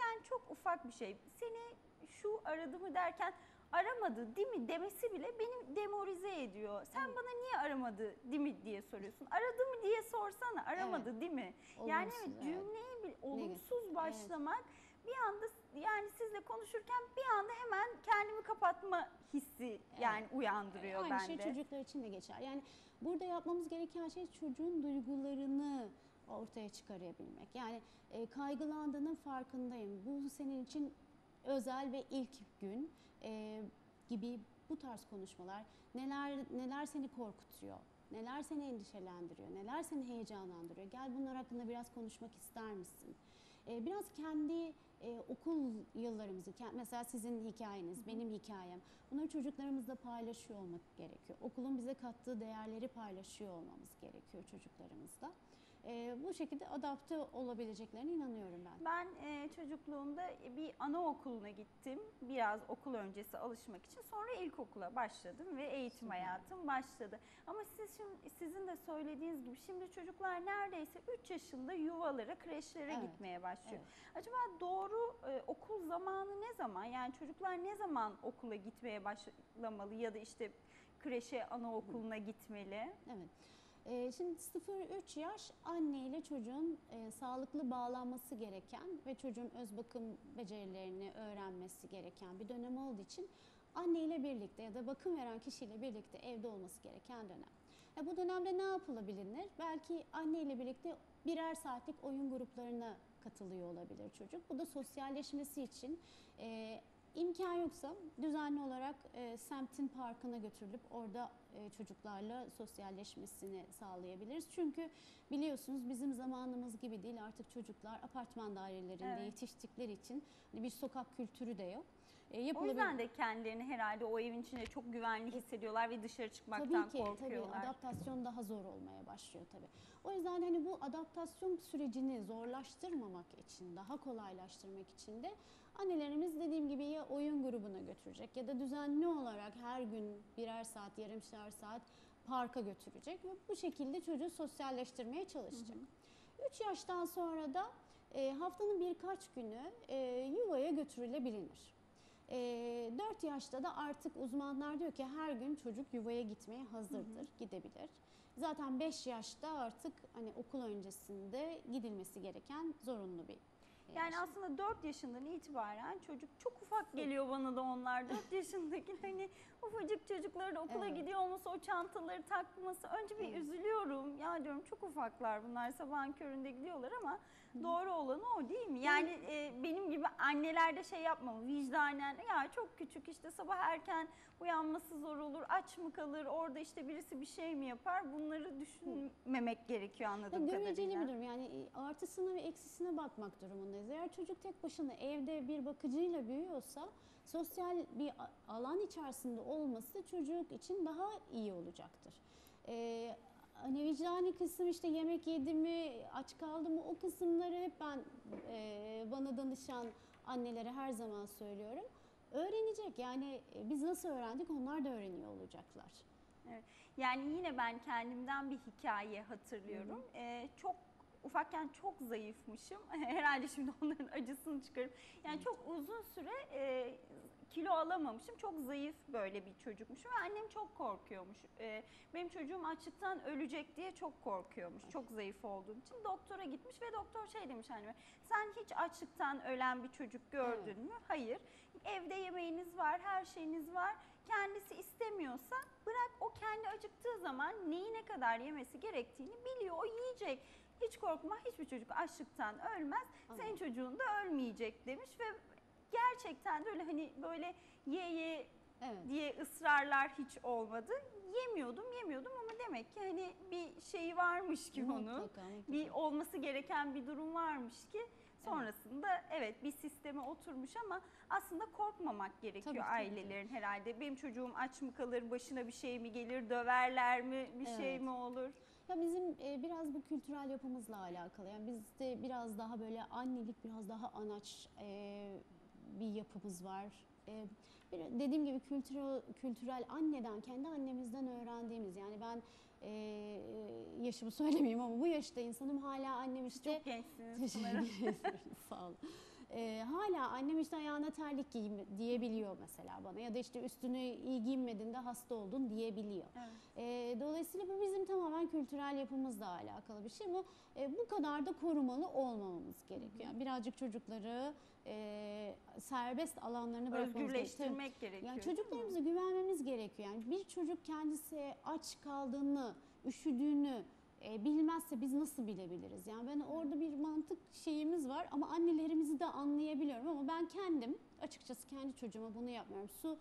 Yani çok ufak bir şey. Seni şu aradı mı derken aramadı değil mi demesi bile beni demoralize ediyor. Sen bana niye aramadı değil mi diye soruyorsun. Aradı mı diye sorsana aramadı değil mi? yani Olumsuz, evet, evet. cümleyi bir olumsuz evet. başlamak bir anda yani sizle konuşurken bir anda hemen kendimi kapatma hissi yani uyandırıyor Aynı bende. şey çocuklar için de geçer. Yani burada yapmamız gereken şey çocuğun duygularını ortaya çıkarabilmek. Yani e, kaygılandığının farkındayım. Bu senin için özel ve ilk gün e, gibi bu tarz konuşmalar neler neler seni korkutuyor? Neler seni endişelendiriyor? Neler seni heyecanlandırıyor? Gel bunlar hakkında biraz konuşmak ister misin? E, biraz kendi e, okul yıllarımızı, mesela sizin hikayeniz, benim hikayem, bunları çocuklarımızla paylaşıyor olmak gerekiyor. Okulun bize kattığı değerleri paylaşıyor olmamız gerekiyor çocuklarımızla. E, bu şekilde adapte olabileceklerine inanıyorum ben. Ben e, çocukluğumda bir anaokuluna gittim. Biraz okul öncesi alışmak için. Sonra ilkokula başladım ve eğitim Süper. hayatım başladı. Ama siz şimdi, sizin de söylediğiniz gibi şimdi çocuklar neredeyse 3 yaşında yuvalara, kreşlere Evet, gitmeye başlıyor. evet. Acaba doğru e, okul zamanı ne zaman? Yani çocuklar ne zaman okula gitmeye başlamalı ya da işte kreşe, anaokuluna gitmeli? Evet. Ee, şimdi 0-3 yaş anne ile çocuğun e, sağlıklı bağlanması gereken ve çocuğun öz bakım becerilerini öğrenmesi gereken bir dönem olduğu için anne ile birlikte ya da bakım veren kişiyle birlikte evde olması gereken dönem. Bu dönemde ne yapılabilir? Belki anne ile birlikte birer saatlik oyun gruplarına katılıyor olabilir çocuk. Bu da sosyalleşmesi için e, imkan yoksa düzenli olarak e, semtin parkına götürülüp orada e, çocuklarla sosyalleşmesini sağlayabiliriz. Çünkü biliyorsunuz bizim zamanımız gibi değil artık çocuklar apartman dairelerinde Evet. yetiştikleri için hani bir sokak kültürü de yok. E, O yapılabilir- yüzden de kendilerini herhalde o evin içinde çok güvenli hissediyorlar ve dışarı çıkmaktan Tabii ki tabii korkuyorlar. adaptasyon daha zor olmaya başlıyor tabii. O yüzden hani bu adaptasyon sürecini zorlaştırmamak için, daha kolaylaştırmak için de annelerimiz dediğim gibi ya oyun grubuna götürecek ya da düzenli olarak her gün birer saat, yarımşar saat parka götürecek ve bu şekilde çocuğu sosyalleştirmeye çalışacak. 3 yaştan sonra da e, haftanın birkaç günü e, yuvaya götürülebilir. E, 4 yaşta da artık uzmanlar diyor ki her gün çocuk yuvaya gitmeye hazırdır, gidebilir. Zaten 5 yaşta artık hani okul öncesinde gidilmesi gereken zorunlu bir Yani aslında 4 yaşından itibaren çocuk çok ufak geliyor bana da onlar. 4 yaşındaki hani ufacık çocukların okula Evet. gidiyor olması, o çantaları takması. Önce bir Evet. üzülüyorum. Ya diyorum çok ufaklar bunlar sabahın köründe gidiyorlar ama doğru olanı o değil mi? Yani e, benim gibi anneler de şey yapmamalı. Vicdanen ya çok küçük işte sabah erken uyanması zor olur. Aç mı kalır? Orada işte birisi bir şey mi yapar? Bunları düşünmemek gerekiyor anladığım kadarıyla. bir durum yani e, artısına ve eksisine bakmak durumundayız. Eğer çocuk tek başına evde bir bakıcıyla büyüyorsa sosyal bir alan içerisinde olması çocuk için daha iyi olacaktır. Ee, hani vicdani kısım işte yemek yedi mi, aç kaldı mı o kısımları hep ben e, bana danışan annelere her zaman söylüyorum. Öğrenecek yani e, biz nasıl öğrendik onlar da öğreniyor olacaklar. Yani yine ben kendimden bir hikaye hatırlıyorum. Ee, çok ufakken çok zayıfmışım. Herhalde şimdi onların acısını çıkarıp. Yani çok uzun süre e, kilo alamamışım. Çok zayıf böyle bir çocukmuşum. Ve annem çok korkuyormuş. Ee, benim çocuğum açlıktan ölecek diye çok korkuyormuş. Çok zayıf olduğum için. Doktora gitmiş ve doktor şey demiş anneme. Sen hiç açlıktan ölen bir çocuk gördün mü? Hayır. Evde yemeğiniz var, her şeyiniz var. Kendisi istemiyorsa bırak o kendi acıktığı zaman neyi ne kadar yemesi gerektiğini biliyor. O yiyecek. Hiç korkma hiçbir çocuk açlıktan ölmez. Senin çocuğun da ölmeyecek demiş ve gerçekten de öyle hani böyle ye ye Evet. diye ısrarlar hiç olmadı. Yemiyordum yemiyordum ama demek ki hani bir şeyi varmış ki onun. Mutlaka, mutlaka. Bir olması gereken bir durum varmış ki sonrasında evet bir sisteme oturmuş ama aslında korkmamak gerekiyor Tabii, tabii, ailelerin herhalde. Benim çocuğum aç mı kalır, başına bir şey mi gelir, döverler mi, bir şey Evet. mi olur? Ya bizim e, biraz bu kültürel yapımızla alakalı. Yani bizde biraz daha böyle annelik, biraz daha anaç e, bir yapımız var. E, bir, dediğim gibi kültürel, kültürel anneden, kendi annemizden öğrendiğimiz. Yani ben e, yaşımı söylemeyeyim ama bu yaşta insanım hala annem işte... Çok gençsiniz Teşekkür ederim. Sağ olun. Ee, hala annem işte ayağına terlik giy diyebiliyor mesela bana ya da işte üstünü iyi giyinmediğinde hasta oldun diyebiliyor. Evet. Ee, dolayısıyla bu bizim tamamen kültürel yapımızla alakalı bir şey ama e, bu kadar da korumalı olmamamız gerekiyor. Yani birazcık çocukları e, serbest alanlarını bırakmamız gerekiyor. Özgürleştirmek gerekiyor. Yani çocuklarımıza güvenmemiz gerekiyor. Yani bir çocuk kendisi aç kaldığını, üşüdüğünü e, bilmezse biz nasıl bilebiliriz? Yani ben orada bir mantık şeyimiz var ama annelerimizi de anlayabiliyorum ama ben kendim açıkçası kendi çocuğuma bunu yapmıyorum. Su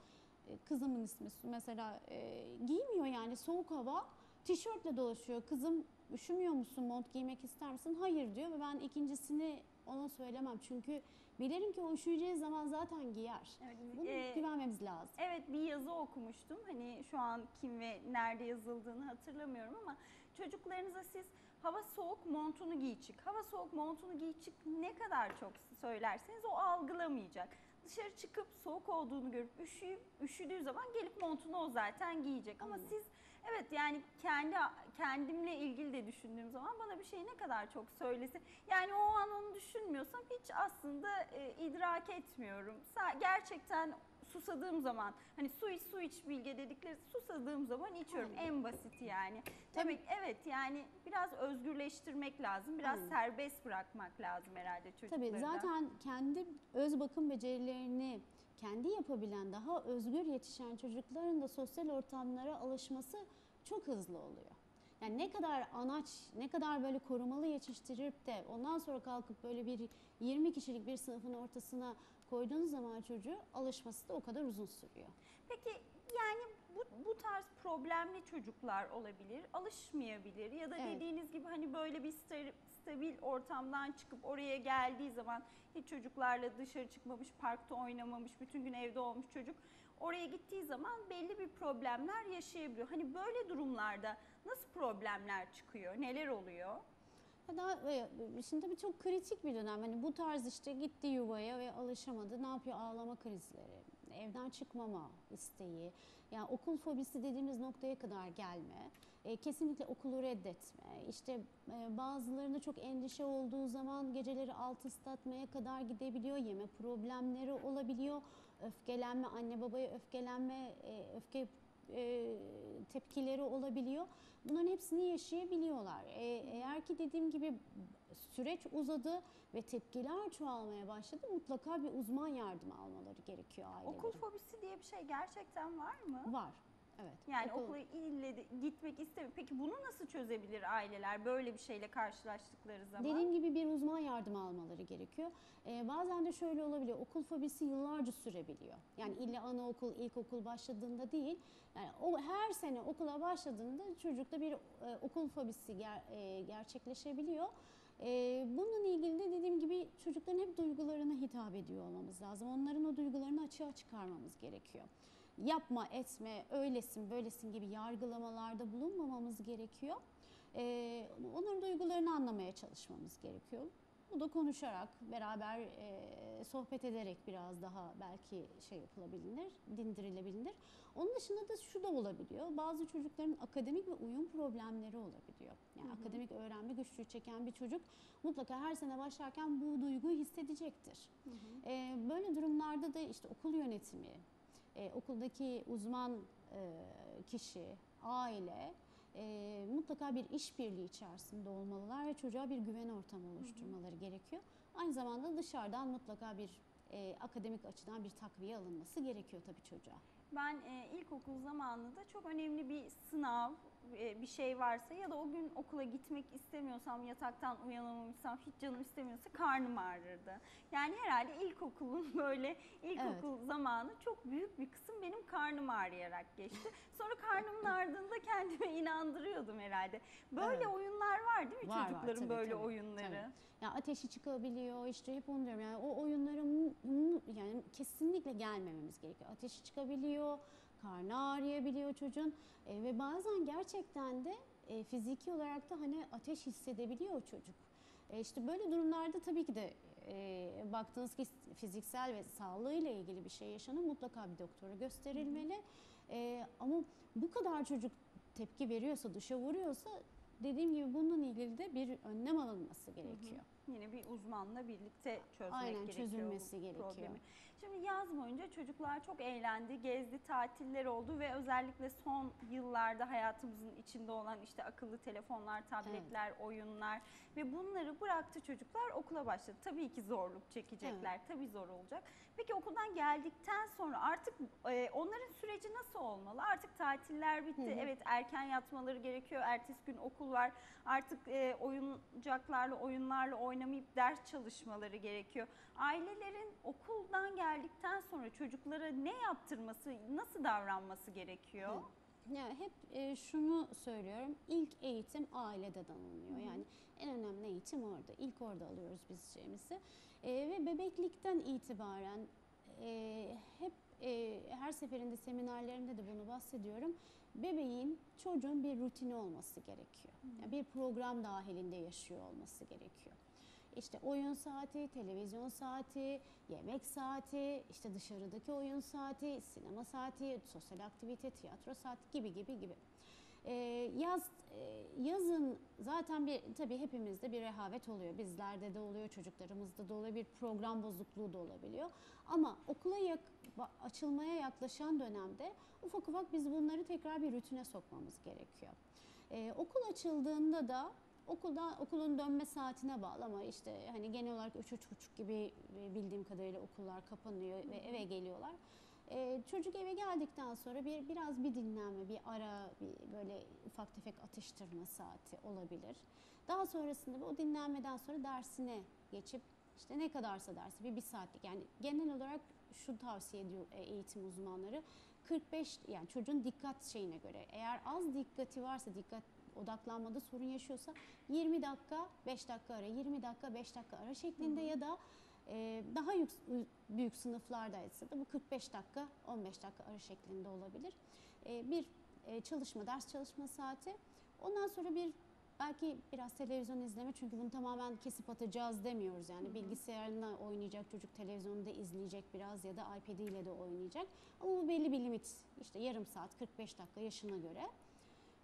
e, kızımın ismi Su mesela e, giymiyor yani soğuk hava tişörtle dolaşıyor. Kızım üşümüyor musun mont giymek ister misin? Hayır diyor ve ben ikincisini ona söylemem çünkü bilirim ki o üşüyeceği zaman zaten giyer. Evet, Bunu e, güvenmemiz lazım. Evet bir yazı okumuştum. Hani şu an kim ve nerede yazıldığını hatırlamıyorum ama çocuklarınıza siz hava soğuk montunu giy çık. Hava soğuk montunu giy çık ne kadar çok söylerseniz o algılamayacak. Dışarı çıkıp soğuk olduğunu görüp üşüyüp üşüdüğü zaman gelip montunu o zaten giyecek. Ama siz evet yani kendi kendimle ilgili de düşündüğüm zaman bana bir şey ne kadar çok söylesin. Yani o an onu düşünmüyorsam hiç aslında e, idrak etmiyorum. Gerçekten susadığım zaman hani su iç su iç bilge dedikleri susadığım zaman içiyorum Aynen. en basiti yani. Demek evet yani biraz özgürleştirmek lazım. Biraz Aynen. serbest bırakmak lazım herhalde çocukları. Tabii zaten kendi öz bakım becerilerini kendi yapabilen daha özgür yetişen çocukların da sosyal ortamlara alışması çok hızlı oluyor. Yani ne kadar anaç, ne kadar böyle korumalı yetiştirip de ondan sonra kalkıp böyle bir 20 kişilik bir sınıfın ortasına koyduğunuz zaman çocuğu alışması da o kadar uzun sürüyor. Peki yani bu, bu tarz problemli çocuklar olabilir, alışmayabilir ya da Evet. dediğiniz gibi hani böyle bir sta- stabil ortamdan çıkıp oraya geldiği zaman hiç çocuklarla dışarı çıkmamış, parkta oynamamış, bütün gün evde olmuş çocuk oraya gittiği zaman belli bir problemler yaşayabiliyor. Hani böyle durumlarda nasıl problemler çıkıyor, neler oluyor? Daha, e, şimdi tabii çok kritik bir dönem. Hani bu tarz işte gitti yuvaya ve alışamadı. Ne yapıyor? Ağlama krizleri, evden çıkmama isteği, yani okul fobisi dediğimiz noktaya kadar gelme, e, kesinlikle okulu reddetme, işte e, bazılarında çok endişe olduğu zaman geceleri alt ıslatmaya kadar gidebiliyor, yeme problemleri olabiliyor, öfkelenme, anne babaya öfkelenme, e, öfke e, tepkileri olabiliyor. Bunların hepsini yaşayabiliyorlar. E, eğer ki dediğim gibi süreç uzadı ve tepkiler çoğalmaya başladı. Mutlaka bir uzman yardımı almaları gerekiyor ailelerin. Okul fobisi diye bir şey gerçekten var mı? var. Evet. Yani Okul- okula ille de gitmek istemiyor. Peki bunu nasıl çözebilir aileler böyle bir şeyle karşılaştıkları zaman? Dediğim gibi bir uzman yardımı almaları gerekiyor. Ee, bazen de şöyle olabiliyor. Okul fobisi yıllarca sürebiliyor. Yani illa anaokul, ilkokul başladığında değil. Yani o her sene okula başladığında çocukta bir e, okul fobisi ger- e, gerçekleşebiliyor. E, bununla ilgili de dediğim gibi çocukların hep duygularına hitap ediyor olmamız lazım. Onların o duygularını açığa çıkarmamız gerekiyor. Yapma, etme, öylesin, böylesin gibi yargılamalarda bulunmamamız gerekiyor. Ee, onların duygularını anlamaya çalışmamız gerekiyor. Bu da konuşarak, beraber e, sohbet ederek biraz daha belki şey yapılabilir, dindirilebilir. Onun dışında da şu da olabiliyor. Bazı çocukların akademik ve uyum problemleri olabiliyor. Yani akademik öğrenme güçlüğü çeken bir çocuk mutlaka her sene başlarken bu duyguyu hissedecektir. Ee, böyle durumlarda da işte okul yönetimi, e, okuldaki uzman e, kişi, aile e, mutlaka bir işbirliği içerisinde olmalılar ve çocuğa bir güven ortamı oluşturmaları gerekiyor. Aynı zamanda dışarıdan mutlaka bir e, akademik açıdan bir takviye alınması gerekiyor tabii çocuğa. Ben e, ilkokul zamanında çok önemli bir sınav, bir şey varsa ya da o gün okula gitmek istemiyorsam, yataktan uyanamamışsam, hiç canım istemiyorsa karnım ağrırdı. Yani herhalde ilkokulun böyle ilkokul zamanı çok büyük bir kısım benim karnım ağrıyarak geçti. Sonra karnımın ağrıdığında kendime inandırıyordum herhalde. Böyle Evet. oyunlar var değil mi Var, var, çocukların tabii, böyle tabii, oyunları? tabii. Ya ateşi çıkabiliyor işte hep onu diyorum yani o oyunlara yani kesinlikle gelmememiz gerekiyor. Ateşi çıkabiliyor, karnı ağrıyabiliyor çocuğun E, ve bazen gerçekten de e, fiziki olarak da hani ateş hissedebiliyor çocuk. E, işte böyle durumlarda tabii ki de e, baktığınız ki fiziksel ve sağlığıyla ilgili bir şey yaşanır mutlaka bir doktora gösterilmeli. E, ama bu kadar çocuk tepki veriyorsa, dışa vuruyorsa dediğim gibi bununla ilgili de bir önlem alınması gerekiyor. Yine bir uzmanla birlikte çözmek Aynen, gerekiyor çözülmesi bu gerekiyor. problemi. Şimdi yaz boyunca çocuklar çok eğlendi, gezdi, tatiller oldu ve özellikle son yıllarda hayatımızın içinde olan işte akıllı telefonlar, tabletler, oyunlar ve bunları bıraktı çocuklar okula başladı. Tabii ki zorluk çekecekler, tabii zor olacak. Peki okuldan geldikten sonra artık e, onların süreci nasıl olmalı? Artık tatiller bitti, evet erken yatmaları gerekiyor, ertesi gün okul var. Artık e, oyuncaklarla, oyunlarla oynamayıp ders çalışmaları gerekiyor. Ailelerin okuldan geldikten sonra çocuklara ne yaptırması, nasıl davranması gerekiyor? Yani hep e, şunu söylüyorum. İlk eğitim aileden alınıyor. Yani en önemli eğitim orada. İlk orada alıyoruz biz şeyimizi. E, ve bebeklikten itibaren e, hep e, her seferinde seminerlerimde de bunu bahsediyorum. Bebeğin, çocuğun bir rutini olması gerekiyor. Yani bir program dahilinde yaşıyor olması gerekiyor. İşte oyun saati, televizyon saati, yemek saati, işte dışarıdaki oyun saati, sinema saati, sosyal aktivite, tiyatro saati gibi gibi gibi. Ee, yaz e, yazın zaten bir tabii hepimizde bir rehavet oluyor. Bizlerde de oluyor, çocuklarımızda da oluyor. Bir program bozukluğu da olabiliyor. Ama okula yak- açılmaya yaklaşan dönemde ufak ufak biz bunları tekrar bir rutine sokmamız gerekiyor. Ee, okul açıldığında da okulda okulun dönme saatine bağlı ama işte hani genel olarak üç üç buçuk gibi e, bildiğim kadarıyla okullar kapanıyor ve eve geliyorlar. Ee, çocuk eve geldikten sonra bir biraz bir dinlenme, bir ara, bir böyle ufak tefek atıştırma saati olabilir. Daha sonrasında o dinlenmeden sonra dersine geçip işte ne kadarsa dersi bir bir saatlik yani genel olarak şu tavsiye ediyor e, eğitim uzmanları 45 yani çocuğun dikkat şeyine göre eğer az dikkati varsa dikkat odaklanmada sorun yaşıyorsa 20 dakika 5 dakika ara 20 dakika 5 dakika ara şeklinde ya da e, daha yük, büyük sınıflardaysa da bu 45 dakika 15 dakika ara şeklinde olabilir. E, bir e, çalışma ders çalışma saati. Ondan sonra bir belki biraz televizyon izleme çünkü bunu tamamen kesip atacağız demiyoruz. Yani bilgisayarında oynayacak çocuk televizyonda izleyecek biraz ya da iPad ile de oynayacak. Ama bu belli bir limit işte yarım saat 45 dakika yaşına göre.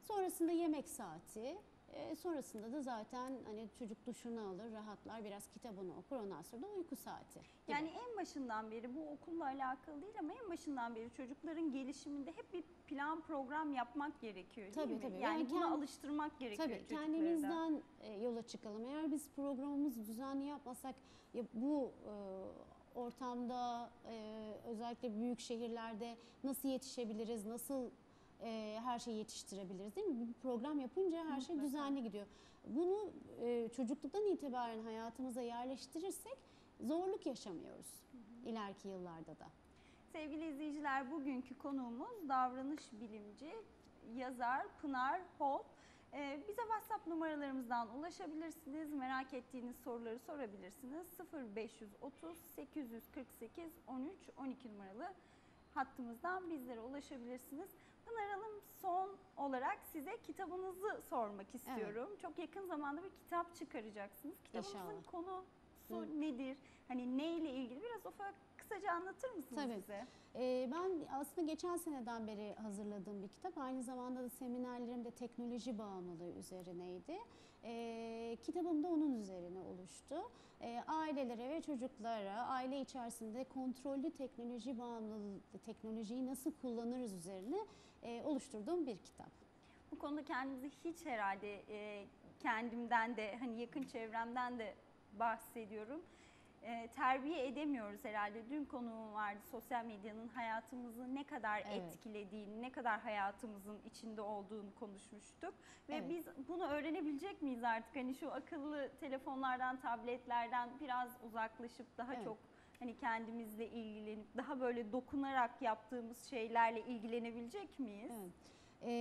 Sonrasında yemek saati, E, sonrasında da zaten hani çocuk duşunu alır, rahatlar, biraz kitabını okur. Ondan sonra da uyku saati. gibi. Yani en başından beri bu okulla alakalı değil ama en başından beri çocukların gelişiminde hep bir plan program yapmak gerekiyor değil Tabii, mi? tabii. Yani, Yani buna kend- alıştırmak gerekiyor Tabii kendimizden e, yola çıkalım. Eğer biz programımızı düzenli yapmasak ya bu e, ortamda e, özellikle büyük şehirlerde nasıl yetişebiliriz, nasıl e, her şeyi yetiştirebiliriz değil mi? Bir program yapınca her şey düzenli gidiyor. Bunu e, çocukluktan itibaren hayatımıza yerleştirirsek zorluk yaşamıyoruz ileriki yıllarda da. Sevgili izleyiciler bugünkü konuğumuz davranış bilimci, yazar Pınar Hol. Ee, bize WhatsApp numaralarımızdan ulaşabilirsiniz. Merak ettiğiniz soruları sorabilirsiniz. 0530 848 13 12 numaralı hattımızdan bizlere ulaşabilirsiniz. Pınar Hanım son olarak size kitabınızı sormak istiyorum. Çok yakın zamanda bir kitap çıkaracaksınız. Kitabınızın İnşallah. konusu Hı. nedir? Hani neyle ilgili? Biraz ufak kısaca anlatır mısınız Tabii. bize? Ee, ben aslında geçen seneden beri hazırladığım bir kitap. Aynı zamanda da seminerlerim de teknoloji bağımlılığı üzerineydi. Ee, kitabım da onun üzerine oluştu. Ee, ailelere ve çocuklara aile içerisinde kontrollü teknoloji bağımlılığı, teknolojiyi nasıl kullanırız üzerine e, oluşturduğum bir kitap. Bu konuda kendimizi hiç herhalde e, kendimden de hani yakın çevremden de bahsediyorum. E, terbiye edemiyoruz herhalde. Dün konuğum vardı sosyal medyanın hayatımızı ne kadar Evet. etkilediğini, ne kadar hayatımızın içinde olduğunu konuşmuştuk. Ve Evet. biz bunu öğrenebilecek miyiz artık? Hani şu akıllı telefonlardan, tabletlerden biraz uzaklaşıp daha Evet. çok hani kendimizle ilgilenip daha böyle dokunarak yaptığımız şeylerle ilgilenebilecek miyiz? Evet. Ee,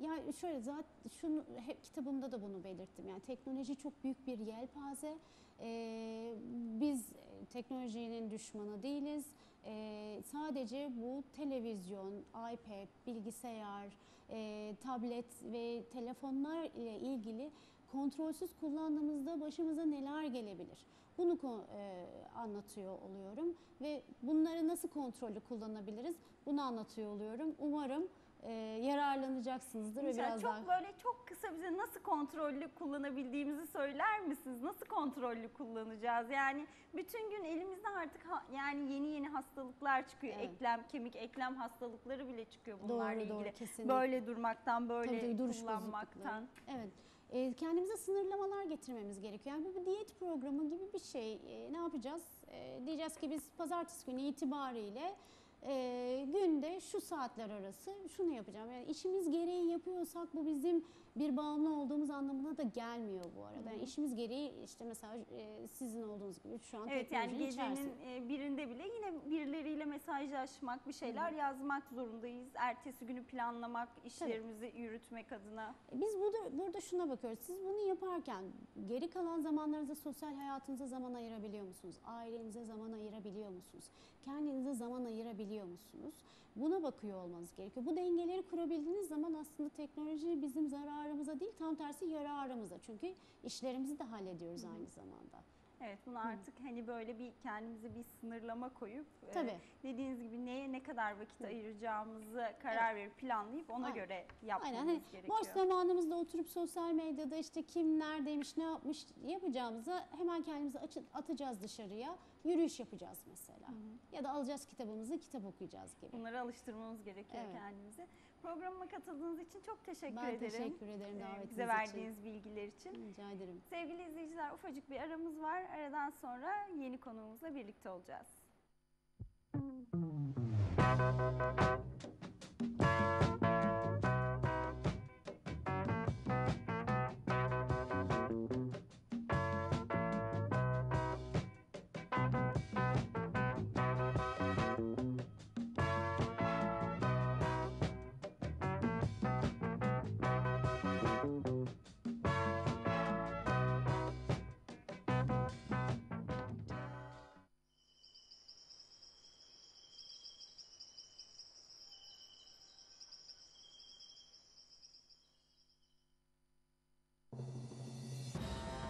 yani şöyle zaten şunu hep kitabımda da bunu belirttim. Yani teknoloji çok büyük bir yelpaze. Ee, biz teknolojinin düşmanı değiliz. Ee, sadece bu televizyon, iPad, bilgisayar, e, tablet ve telefonlar ile ilgili kontrolsüz kullandığımızda başımıza neler gelebilir? Bunu e, anlatıyor oluyorum ve bunları nasıl kontrollü kullanabiliriz? Bunu anlatıyor oluyorum. Umarım e, yararlanacaksınızdır ve biraz çok daha böyle çok kısa bize nasıl kontrollü kullanabildiğimizi söyler misiniz? Nasıl kontrollü kullanacağız? Yani bütün gün elimizde artık ha- yani yeni yeni hastalıklar çıkıyor. Evet. Eklem, kemik, eklem hastalıkları bile çıkıyor bunlarla doğru ilgili. doğru kesinlikle. Böyle durmaktan, böyle Tabii duruş kullanmaktan. Evet. E, kendimize sınırlamalar getirmemiz gerekiyor. Yani bu bir diyet programı gibi bir şey. E, ne yapacağız? E, diyeceğiz ki biz pazartesi günü itibariyle e, günde şu saatler arası şunu yapacağım. Yani işimiz gereği yapıyorsak bu bizim bir bağımlı olduğumuz anlamına da gelmiyor bu arada. Yani işimiz gereği işte mesela e, sizin olduğunuz gibi şu an Evet yani gecenin içerisinde. e, birinde bile yine birileriyle mesajlaşmak, bir şeyler yazmak zorundayız. Ertesi günü planlamak, işlerimizi yürütmek adına. Biz burada, burada şuna bakıyoruz. Siz bunu yaparken geri kalan zamanlarınızda sosyal hayatınıza zaman ayırabiliyor musunuz? Ailenize zaman ayırabiliyor musunuz? Kendinize zaman ayırabiliyor musunuz? Buna bakıyor olmanız gerekiyor. Bu dengeleri kurabildiğiniz zaman aslında teknoloji bizim zararımıza değil tam tersi yararımıza. Çünkü işlerimizi de hallediyoruz aynı zamanda. Evet bunu artık hani böyle bir kendimize bir sınırlama koyup e, dediğiniz gibi neye ne kadar vakit ayıracağımızı karar verip planlayıp ona Aynen. göre yapmamız Aynen. Hani gerekiyor. boş zamanımızda oturup sosyal medyada işte kim neredeymiş, ne yapmış yapacağımıza hemen kendimizi atacağız dışarıya. Yürüyüş yapacağız mesela. Ya da alacağız kitabımızı, kitap okuyacağız gibi. Bunları alıştırmamız gerekiyor Evet. kendimize. Programıma katıldığınız için çok teşekkür Ben ederim. teşekkür ederim Ee, davetiniz Bize için. verdiğiniz bilgiler için. Rica ederim. Sevgili izleyiciler ufacık bir aramız var. Aradan sonra yeni konuğumuzla birlikte olacağız.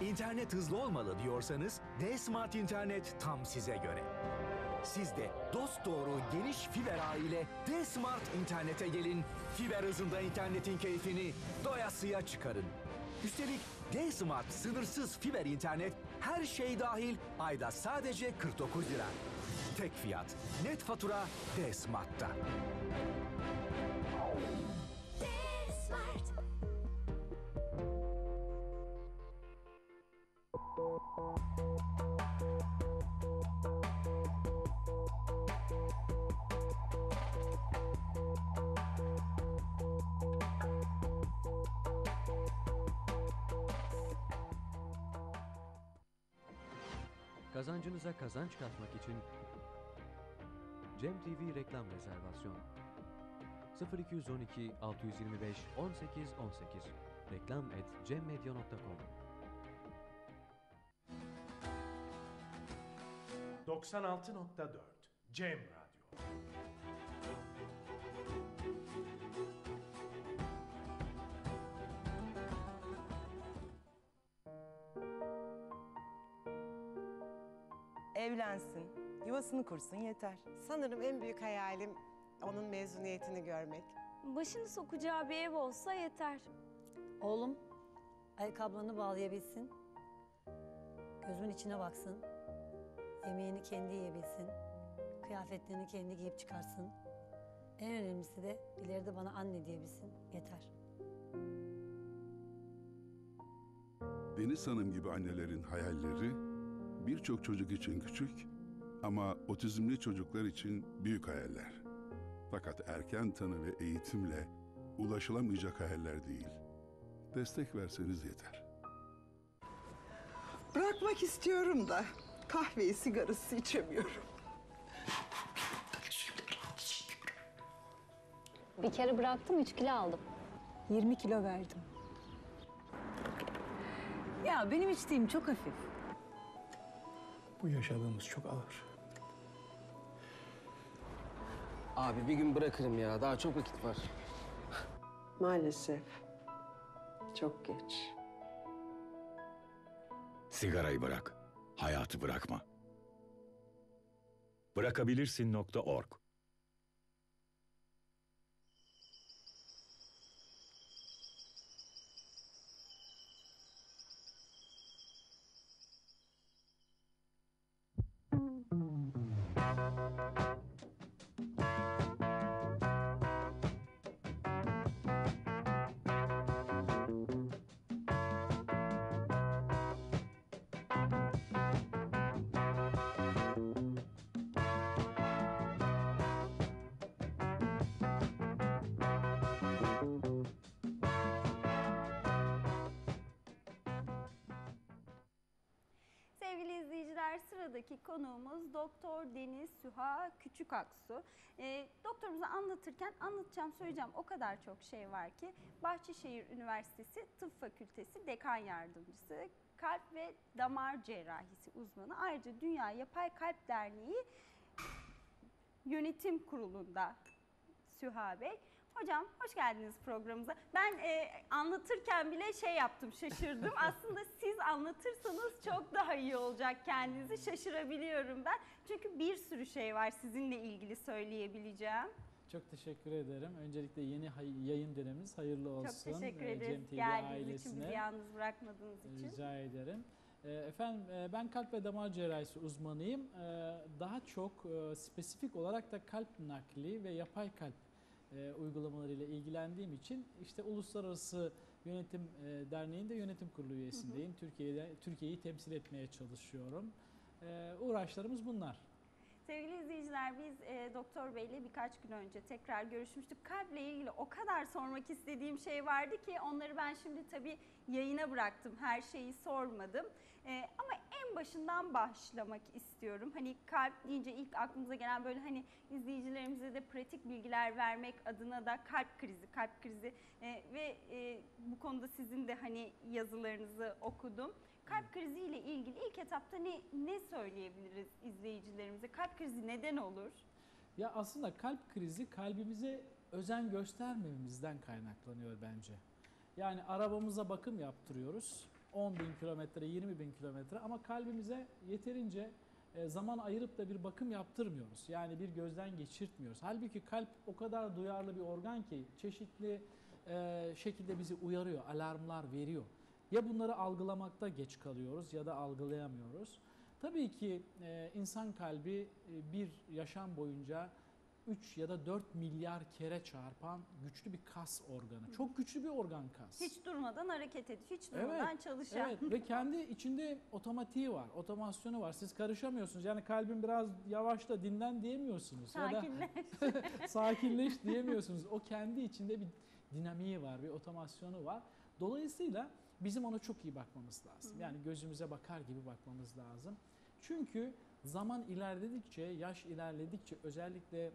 İnternet hızlı olmalı diyorsanız D-Smart İnternet tam size göre. Siz de dost doğru geniş fiber ağı ile D-Smart İnternet'e gelin. Fiber hızında internetin keyfini doyasıya çıkarın. Üstelik D-Smart sınırsız fiber internet her şey dahil ayda sadece 49 lira. Tek fiyat. Net fatura D-Smart'ta. 625 18 18 reklam et cemmedya.com 96.4 Cem Radyo. Evlensin, yuvasını kursun yeter. Sanırım en büyük hayalim onun mezuniyetini görmek. Başını sokacağı bir ev olsa yeter. Oğlum ayakkabılarını bağlayabilsin. Gözümün içine baksın. Yemeğini kendi yiyebilsin. Kıyafetlerini kendi giyip çıkarsın. En önemlisi de ileride bana anne diyebilsin. Yeter. Deniz Hanım gibi annelerin hayalleri birçok çocuk için küçük ama otizmli çocuklar için büyük hayaller. Fakat erken tanı ve eğitimle ulaşılamayacak hayaller değil. Destek verseniz yeter. Bırakmak istiyorum da kahveyi sigarası içemiyorum. Bir kere bıraktım 3 kilo aldım. 20 kilo verdim. Ya benim içtiğim çok hafif. Bu yaşadığımız çok ağır. Abi bir gün bırakırım ya. Daha çok vakit var. Maalesef çok geç. Sigarayı bırak. Hayatı bırakma. Bırakabilirsin.org Deniz Süha Küçükaksu. Ee, doktorumuzu anlatırken anlatacağım söyleyeceğim o kadar çok şey var ki Bahçeşehir Üniversitesi Tıp Fakültesi Dekan Yardımcısı, kalp ve damar cerrahisi uzmanı. Ayrıca Dünya Yapay Kalp Derneği yönetim kurulunda Süha Bey. Hocam hoş geldiniz programımıza. Ben e, anlatırken bile şey yaptım, şaşırdım. Aslında siz anlatırsanız çok daha iyi olacak kendinizi. Şaşırabiliyorum ben. Çünkü bir sürü şey var sizinle ilgili söyleyebileceğim. Çok teşekkür ederim. Öncelikle yeni hay- yayın dönemimiz hayırlı olsun. Çok teşekkür Ee, ederiz Cem TV geldiğiniz için, bizi ailesine. yalnız bırakmadığınız için. Rica ederim. Ee, Efendim e, ben kalp ve damar cerrahisi uzmanıyım. Ee, Daha çok e, spesifik olarak da kalp nakli ve yapay kalp e, uygulamalarıyla ilgilendiğim için işte Uluslararası Yönetim Derneği'nde yönetim kurulu üyesindeyim. Türkiye'de Türkiye'yi temsil etmeye çalışıyorum. Ee, Uğraşlarımız bunlar. Sevgili izleyiciler biz e, Doktor Bey ile birkaç gün önce tekrar görüşmüştük. Kalple ilgili o kadar sormak istediğim şey vardı ki onları ben şimdi tabii yayına bıraktım. Her şeyi sormadım. E, ama en başından başlamak istiyorum. Hani kalp deyince ilk aklımıza gelen böyle hani izleyicilerimize de pratik bilgiler vermek adına da kalp krizi, kalp krizi e, ve e, bu konuda sizin de hani yazılarınızı okudum. Kalp kriziyle ilgili ilk etapta ne ne söyleyebiliriz izleyicilerimize? Kalp krizi neden olur? Ya aslında kalp krizi kalbimize özen göstermememizden kaynaklanıyor bence. Yani arabamıza bakım yaptırıyoruz. 10 bin kilometre, 20 bin kilometre ama kalbimize yeterince e, zaman ayırıp da bir bakım yaptırmıyoruz. Yani bir gözden geçirtmiyoruz. Halbuki kalp o kadar duyarlı bir organ ki çeşitli e, şekilde bizi uyarıyor, alarmlar veriyor. Ya bunları algılamakta geç kalıyoruz ya da algılayamıyoruz. Tabii ki e, insan kalbi e, bir yaşam boyunca 3 ya da 4 milyar kere çarpan güçlü bir kas organı. Çok güçlü bir organ kas. Hiç durmadan hareket ediyor, hiç durmadan çalışan. Evet ve kendi içinde otomatiği var, otomasyonu var. Siz karışamıyorsunuz. Yani kalbin biraz yavaşla dinlen diyemiyorsunuz. Ya da Sakinleş. sakinleş diyemiyorsunuz. O kendi içinde bir dinamiği var, bir otomasyonu var. Dolayısıyla bizim ona çok iyi bakmamız lazım. Hı. Yani gözümüze bakar gibi bakmamız lazım. Çünkü zaman ilerledikçe, yaş ilerledikçe özellikle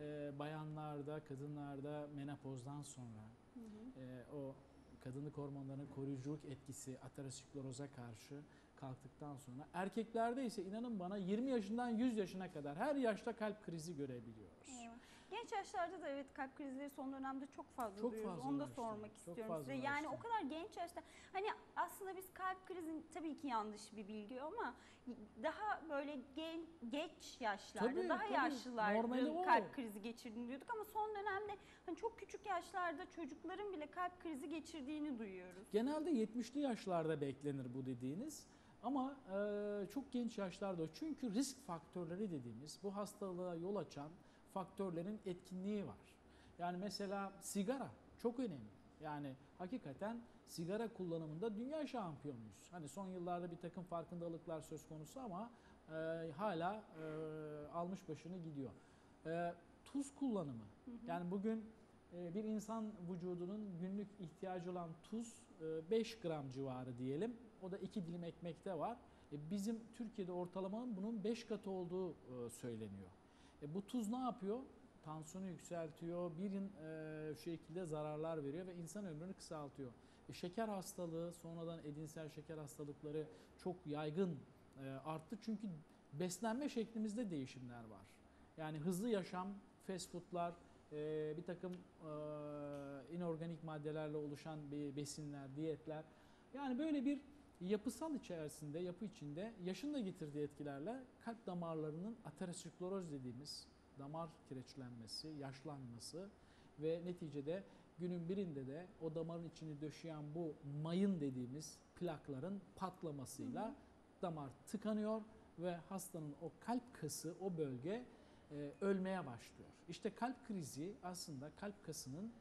e, bayanlarda, kadınlarda menopozdan sonra Hı hı. e, o kadınlık hormonlarının koruyuculuk etkisi ateroskleroza karşı kalktıktan sonra erkeklerde ise inanın bana 20 yaşından 100 yaşına kadar her yaşta kalp krizi görebiliyoruz. Eyvah. Genç yaşlarda da evet kalp krizleri son dönemde çok fazla Çok duyuyoruz. fazla Onu da ulaştı. sormak Çok istiyorum size. Yani o ulaştı. kadar genç yaşta hani aslında biz kalp krizin tabii ki yanlış bir bilgi ama daha böyle gen, geç yaşlarda, Tabii, daha tabii. yaşlıların kalp krizi geçirdiğini diyorduk ama son dönemde hani çok küçük yaşlarda çocukların bile kalp krizi geçirdiğini duyuyoruz. Genelde 70'li yaşlarda beklenir bu dediğiniz. Ama e, çok genç yaşlarda çünkü risk faktörleri dediğimiz bu hastalığa yol açan faktörlerin etkinliği var. Yani mesela sigara çok önemli. Yani hakikaten sigara kullanımında dünya şampiyonuyuz. Hani son yıllarda bir takım farkındalıklar söz konusu ama e, hala e, almış başını gidiyor. E, tuz kullanımı. Hı hı. Yani bugün e, bir insan vücudunun günlük ihtiyacı olan tuz e, 5 gram civarı diyelim. O da 2 dilim ekmekte var. E, Bizim Türkiye'de ortalamanın bunun 5 katı olduğu e, söyleniyor. E, Bu tuz ne yapıyor? Tansiyonu yükseltiyor, bir e, şekilde zararlar veriyor ve insan ömrünü kısaltıyor. E, Şeker hastalığı, sonradan edinsel şeker hastalıkları çok yaygın e, arttı çünkü beslenme şeklimizde değişimler var. Yani hızlı yaşam, fast foodlar, e, bir takım e, inorganik maddelerle oluşan bir besinler, diyetler. Yani böyle bir yapısal içerisinde, yapı içinde yaşın da getirdiği etkilerle kalp damarlarının ateroskleroz dediğimiz damar kireçlenmesi, yaşlanması ve neticede günün birinde de o damarın içini döşeyen bu mayın dediğimiz plakların patlamasıyla Hı hı. damar tıkanıyor ve hastanın o kalp kası, o bölge e, ölmeye başlıyor. İşte kalp krizi aslında kalp kasının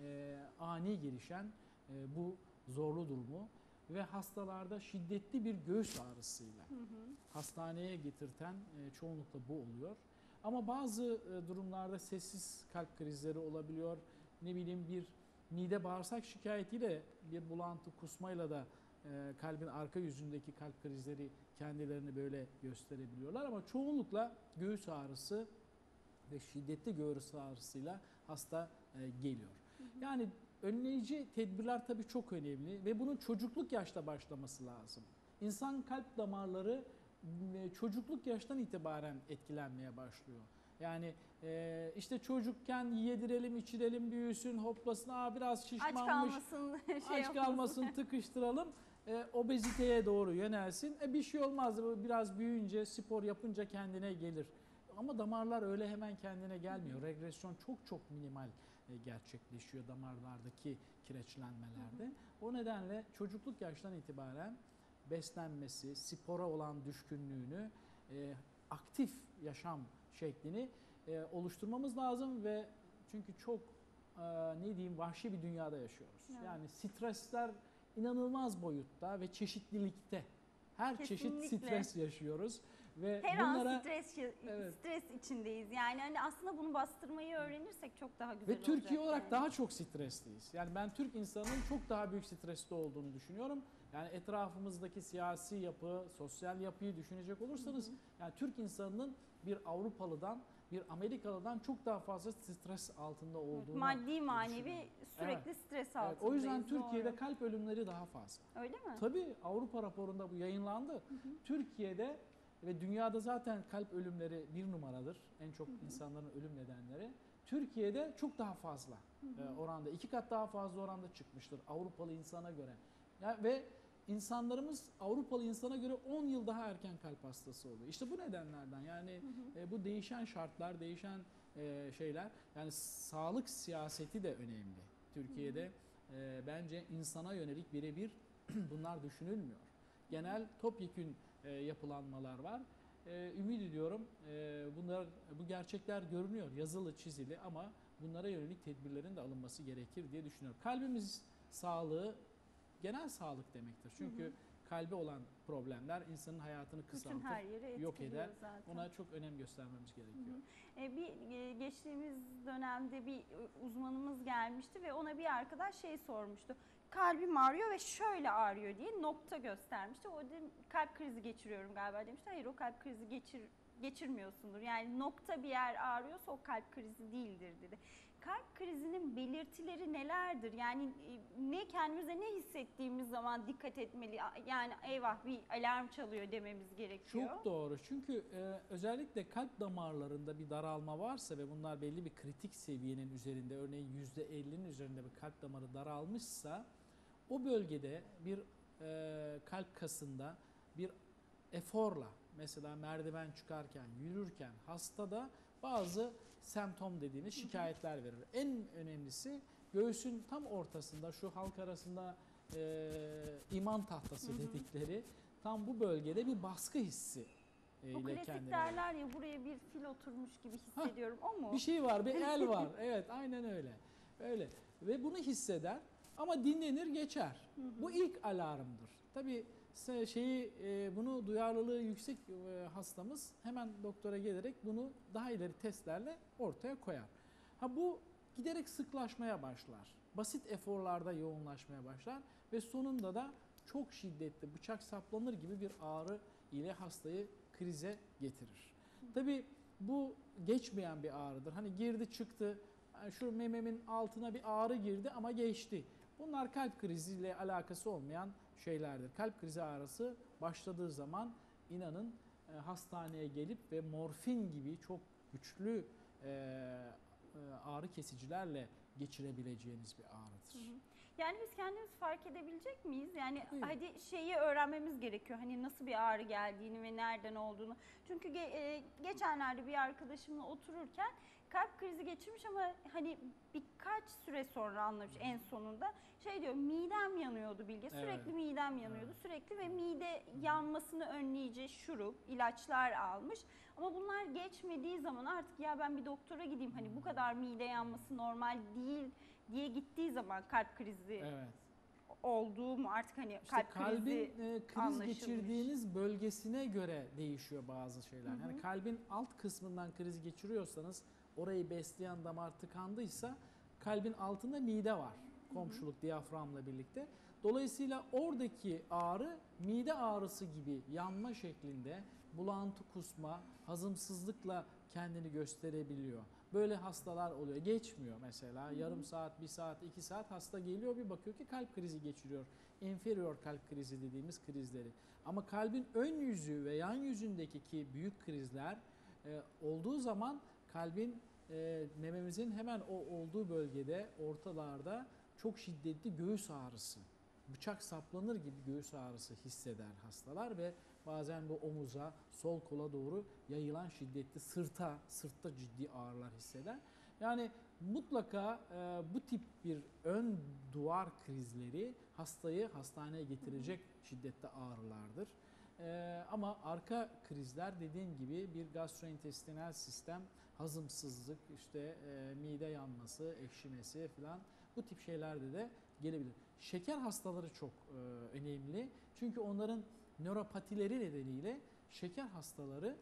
e, ani gelişen e, bu zorlu durumu ve hastalarda şiddetli bir göğüs ağrısıyla Hı hı. hastaneye getirten e, çoğunlukla bu oluyor. Ama bazı e, durumlarda sessiz kalp krizleri olabiliyor. Ne bileyim bir mide bağırsak şikayetiyle bir bulantı kusmayla da e, kalbin arka yüzündeki kalp krizleri kendilerini böyle gösterebiliyorlar. Ama çoğunlukla göğüs ağrısı ve şiddetli göğüs ağrısıyla hasta e, geliyor. Yani önleyici tedbirler tabii çok önemli ve bunun çocukluk yaşta başlaması lazım. İnsan kalp damarları m, çocukluk yaştan itibaren etkilenmeye başlıyor. Yani e, işte çocukken yedirelim, içirelim, büyüsün, hoplasın, aa biraz Aç şişmanmış, kalmasın, şey aç kalmasın, tıkıştıralım. E, obeziteye doğru yönelsin. E, bir şey olmaz. Biraz büyüyünce, spor yapınca kendine gelir. Ama damarlar öyle hemen kendine gelmiyor. Regresyon çok çok minimal e, gerçekleşiyor damarlardaki kireçlenmelerde. O nedenle çocukluk yaştan itibaren beslenmesi, spora olan düşkünlüğünü, e, aktif yaşam şeklini e, oluşturmamız lazım ve çünkü çok e, ne diyeyim vahşi bir dünyada yaşıyoruz. Evet. Yani stresler inanılmaz boyutta ve çeşitlilikte. Her Kesinlikle. çeşit stres yaşıyoruz ve Her bunlara an stres stres içindeyiz. Yani hani aslında bunu bastırmayı öğrenirsek çok daha güzel ve Türkiye olacak olarak yani. daha çok stresliyiz. Yani ben Türk insanının çok daha büyük stresli olduğunu düşünüyorum. Yani etrafımızdaki siyasi yapı, sosyal yapıyı düşünecek olursanız yani Türk insanının bir Avrupalıdan, bir Amerikalıdan çok daha fazla stres altında olduğunu maddi manevi sürekli Evet. stres Evet, altındayız. o yüzden Türkiye'de doğru. kalp ölümleri daha fazla. Öyle mi? Tabii Avrupa raporunda bu yayınlandı. Türkiye'de ve dünyada zaten kalp ölümleri bir numaradır. En çok insanların ölüm nedenleri. Türkiye'de çok daha fazla Hı hı. e, oranda, iki kat daha fazla oranda çıkmıştır Avrupalı insana göre. Ya, ve insanlarımız Avrupalı insana göre 10 yıl daha erken kalp hastası oluyor. İşte bu nedenlerden yani e, bu değişen şartlar, değişen e, şeyler yani sağlık siyaseti de önemli. Türkiye'de e, bence insana yönelik birebir bunlar düşünülmüyor. Genel topyekün e, yapılanmalar var. E, ümit ediyorum e, bunlar bu gerçekler görünüyor yazılı çizili ama bunlara yönelik tedbirlerin de alınması gerekir diye düşünüyorum. Kalbimiz sağlığı genel sağlık demektir. Çünkü Hı hı. kalbe olan problemler insanın hayatını Bütün kısaltır, her yeri yok eder. zaten. Ona çok önem göstermemiz gerekiyor. Hı hı. E, bir e, geçtiğimiz dönemde bir e, uzmanımız gelmişti ve ona bir arkadaş şey sormuştu. Kalbim ağrıyor ve şöyle ağrıyor diye nokta göstermişti. O dedim kalp krizi geçiriyorum galiba demişti. Hayır o kalp krizi geçir geçirmiyorsundur. Yani nokta bir yer ağrıyorsa o kalp krizi değildir dedi. Kalp krizinin belirtileri nelerdir? Yani e, ne kendimize ne hissettiğimiz zaman dikkat etmeli. Yani eyvah bir alarm çalıyor dememiz gerekiyor. Çok doğru. Çünkü e, özellikle kalp damarlarında bir daralma varsa ve bunlar belli bir kritik seviyenin üzerinde, örneğin %50'nin üzerinde bir kalp damarı daralmışsa o bölgede bir e, kalp kasında bir eforla mesela merdiven çıkarken, yürürken hastada bazı semptom dediğimiz şikayetler verir. En önemlisi göğsün tam ortasında şu halk arasında e, iman tahtası dedikleri tam bu bölgede bir baskı hissi e, O ile klasik kendini derler ya buraya bir fil oturmuş gibi hissediyorum. o mu? bir şey var, bir el var. Evet, aynen öyle. Öyle. Ve bunu hisseder ama dinlenir geçer. Bu ilk alarmdır. Tabii şeyi e, bunu duyarlılığı yüksek e, hastamız hemen doktora gelerek bunu daha ileri testlerle ortaya koyar. Ha bu giderek sıklaşmaya başlar. Basit eforlarda yoğunlaşmaya başlar ve sonunda da çok şiddetli bıçak saplanır gibi bir ağrı ile hastayı krize getirir. Tabii bu geçmeyen bir ağrıdır. Hani girdi çıktı, şu mememin altına bir ağrı girdi ama geçti. Bunlar kalp kriziyle alakası olmayan şeylerdir. Kalp krizi ağrısı başladığı zaman inanın e, hastaneye gelip ve morfin gibi çok güçlü e, e, ağrı kesicilerle geçirebileceğiniz bir ağrıdır. Hı hı. Yani biz kendimiz fark edebilecek miyiz? Yani Buyurun. hadi şeyi öğrenmemiz gerekiyor. Hani nasıl bir ağrı geldiğini ve nereden olduğunu. Çünkü ge- e, geçenlerde bir arkadaşımla otururken kalp krizi geçirmiş ama hani birkaç süre sonra anlamış en sonunda. Şey diyor midem yanıyordu Bilge. Evet. Sürekli midem yanıyordu. Sürekli ve mide yanmasını önleyici şurup, ilaçlar almış. Ama bunlar geçmediği zaman artık ya ben bir doktora gideyim. Hani bu kadar mide yanması normal değil diye gittiği zaman kalp krizi Evet. olduğu mu artık hani İşte kalp kalbin krizi e, kriz anlaşılmış. geçirdiğiniz bölgesine göre değişiyor bazı şeyler. Hı hı. Yani kalbin alt kısmından kriz geçiriyorsanız orayı besleyen damar tıkandıysa kalbin altında mide var. Komşuluk diyaframla birlikte. Dolayısıyla oradaki ağrı mide ağrısı gibi yanma şeklinde bulantı kusma, hazımsızlıkla kendini gösterebiliyor. Böyle hastalar oluyor. Geçmiyor mesela. Yarım saat, bir saat, iki saat hasta geliyor bir bakıyor ki kalp krizi geçiriyor. Inferior kalp krizi dediğimiz krizleri. Ama kalbin ön yüzü ve yan yüzündeki ki büyük krizler e, olduğu zaman kalbin e, mememizin hemen o olduğu bölgede ortalarda çok şiddetli göğüs ağrısı, bıçak saplanır gibi göğüs ağrısı hisseder hastalar ve bazen bu omuza, sol kola doğru yayılan şiddetli sırta, sırtta ciddi ağrılar hisseder. Yani mutlaka e, bu tip bir ön duvar krizleri hastayı hastaneye getirecek şiddette ağrılardır. E, ama arka krizler dediğim gibi bir gastrointestinal sistem, hazımsızlık, işte e, mide yanması, ekşimesi falan bu tip şeylerde de gelebilir. Şeker hastaları çok e, önemli. Çünkü onların nöropatileri nedeniyle şeker hastaları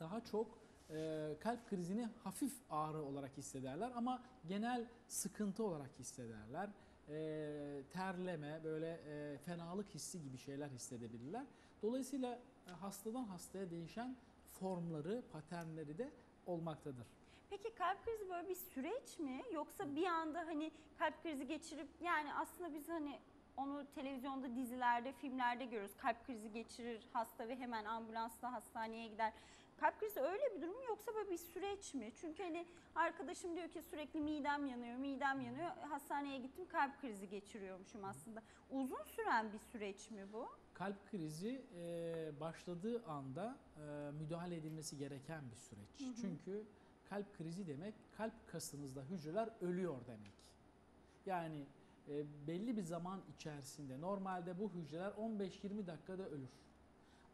daha çok e, kalp krizini hafif ağrı olarak hissederler ama genel sıkıntı olarak hissederler. E, terleme, böyle e, fenalık hissi gibi şeyler hissedebilirler. Dolayısıyla e, hastadan hastaya değişen formları, paternleri de olmaktadır. Peki kalp krizi böyle bir süreç mi? Yoksa bir anda hani kalp krizi geçirip yani aslında biz hani onu televizyonda, dizilerde, filmlerde görüyoruz. Kalp krizi geçirir hasta ve hemen ambulansla hastaneye gider. Kalp krizi öyle bir durum mu yoksa böyle bir süreç mi? Çünkü hani arkadaşım diyor ki sürekli midem yanıyor, midem yanıyor. Hastaneye gittim kalp krizi geçiriyormuşum aslında. Uzun süren bir süreç mi bu? Kalp krizi e, başladığı anda e, müdahale edilmesi gereken bir süreç. Hı hı. Çünkü kalp krizi demek kalp kasınızda hücreler ölüyor demek. Yani e, belli bir zaman içerisinde normalde bu hücreler 15-20 dakikada ölür.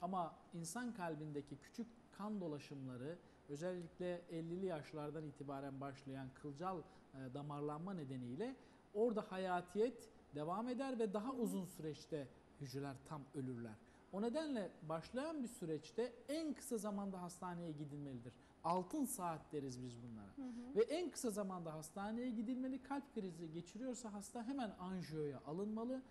Ama insan kalbindeki küçük kan dolaşımları özellikle 50'li yaşlardan itibaren başlayan kılcal e, damarlanma nedeniyle orada hayatiyet devam eder ve daha uzun süreçte hücreler tam ölürler. O nedenle başlayan bir süreçte en kısa zamanda hastaneye gidilmelidir. Altın saat deriz biz bunlara. Hı hı. Ve en kısa zamanda hastaneye gidilmeli. Kalp krizi geçiriyorsa hasta hemen anjiyoya alınmalı.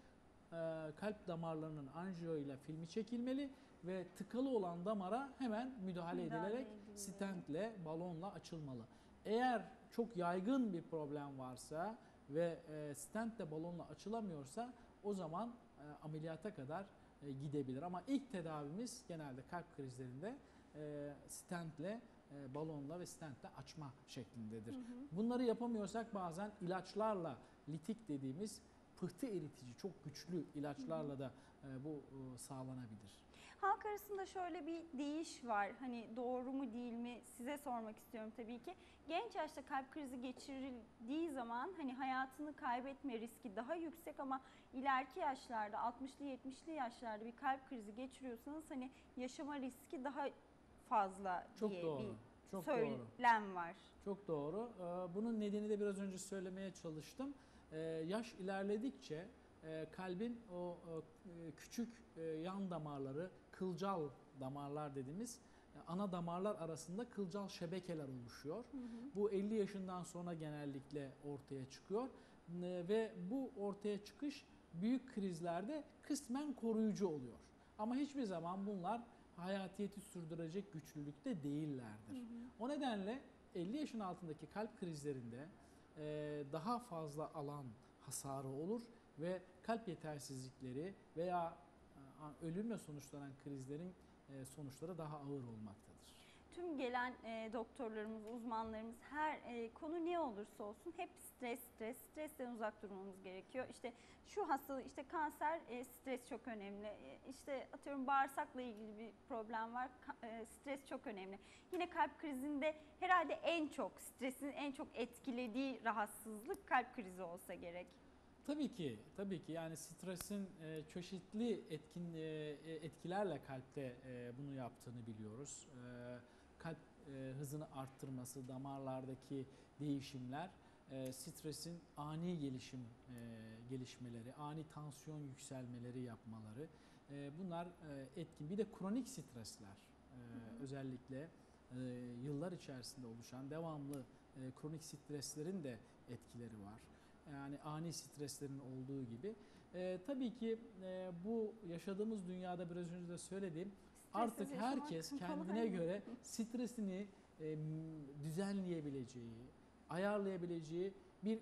Ee, kalp damarlarının anjiyo ile filmi çekilmeli ve tıkalı olan damara hemen müdahale, Müdahale edilerek edilmeli. stentle, balonla açılmalı. Eğer çok yaygın bir problem varsa ve e, stentle balonla açılamıyorsa o zaman ameliyata kadar e, gidebilir. Ama ilk tedavimiz genelde kalp krizlerinde e, stentle, e, balonla ve stentle açma şeklindedir. Hı hı. Bunları yapamıyorsak bazen ilaçlarla litik dediğimiz pıhtı eritici çok güçlü ilaçlarla da e, bu e, sağlanabilir. Halk arasında şöyle bir deyiş var. Hani doğru mu değil mi size sormak istiyorum tabii ki. Genç yaşta kalp krizi geçirildiği zaman hani hayatını kaybetme riski daha yüksek ama ileriki yaşlarda 60'lı 70'li yaşlarda bir kalp krizi geçiriyorsanız hani yaşama riski daha fazla Çok diye doğru, bir çok doğru. söylem var. Çok doğru. Ee, Bunun nedeni de biraz önce söylemeye çalıştım. Ee, Yaş ilerledikçe e, kalbin o e, küçük e, yan damarları, kılcal damarlar dediğimiz e, ana damarlar arasında kılcal şebekeler oluşuyor. Hı hı. Bu 50 yaşından sonra genellikle ortaya çıkıyor ve bu ortaya çıkış büyük krizlerde kısmen koruyucu oluyor. Ama hiçbir zaman bunlar hayatiyeti sürdürecek güçlülükte değillerdir. Hı hı. O nedenle 50 yaşın altındaki kalp krizlerinde daha fazla alan hasarı olur ve kalp yetersizlikleri veya e, ölümle sonuçlanan krizlerin e, sonuçları daha ağır olmaktadır. Tüm gelen e, doktorlarımız, uzmanlarımız her konu ne olursa olsun hep stres, stres, stresten uzak durmamız gerekiyor. İşte şu hastalık, işte kanser, stres çok önemli. E, işte atıyorum bağırsakla ilgili bir problem var, stres çok önemli. Yine kalp krizinde herhalde en çok, stresin en çok etkilediği rahatsızlık kalp krizi olsa gerek. Tabii ki, tabii ki yani stresin e, çeşitli etkin e, e, etkilerle kalpte e, bunu yaptığını biliyoruz. E, kalp e, hızını arttırması, damarlardaki değişimler, e, stresin ani gelişim e, gelişmeleri, ani tansiyon yükselmeleri yapmaları, e, bunlar e, etkin. Bir de kronik stresler, e, özellikle e, yıllar içerisinde oluşan devamlı e, kronik streslerin de etkileri var. Yani ani streslerin olduğu gibi. E, tabii ki e, bu yaşadığımız dünyada biraz önce de söylediğim artık yaşamak herkes kendine göre stresini e, düzenleyebileceği, ayarlayabileceği bir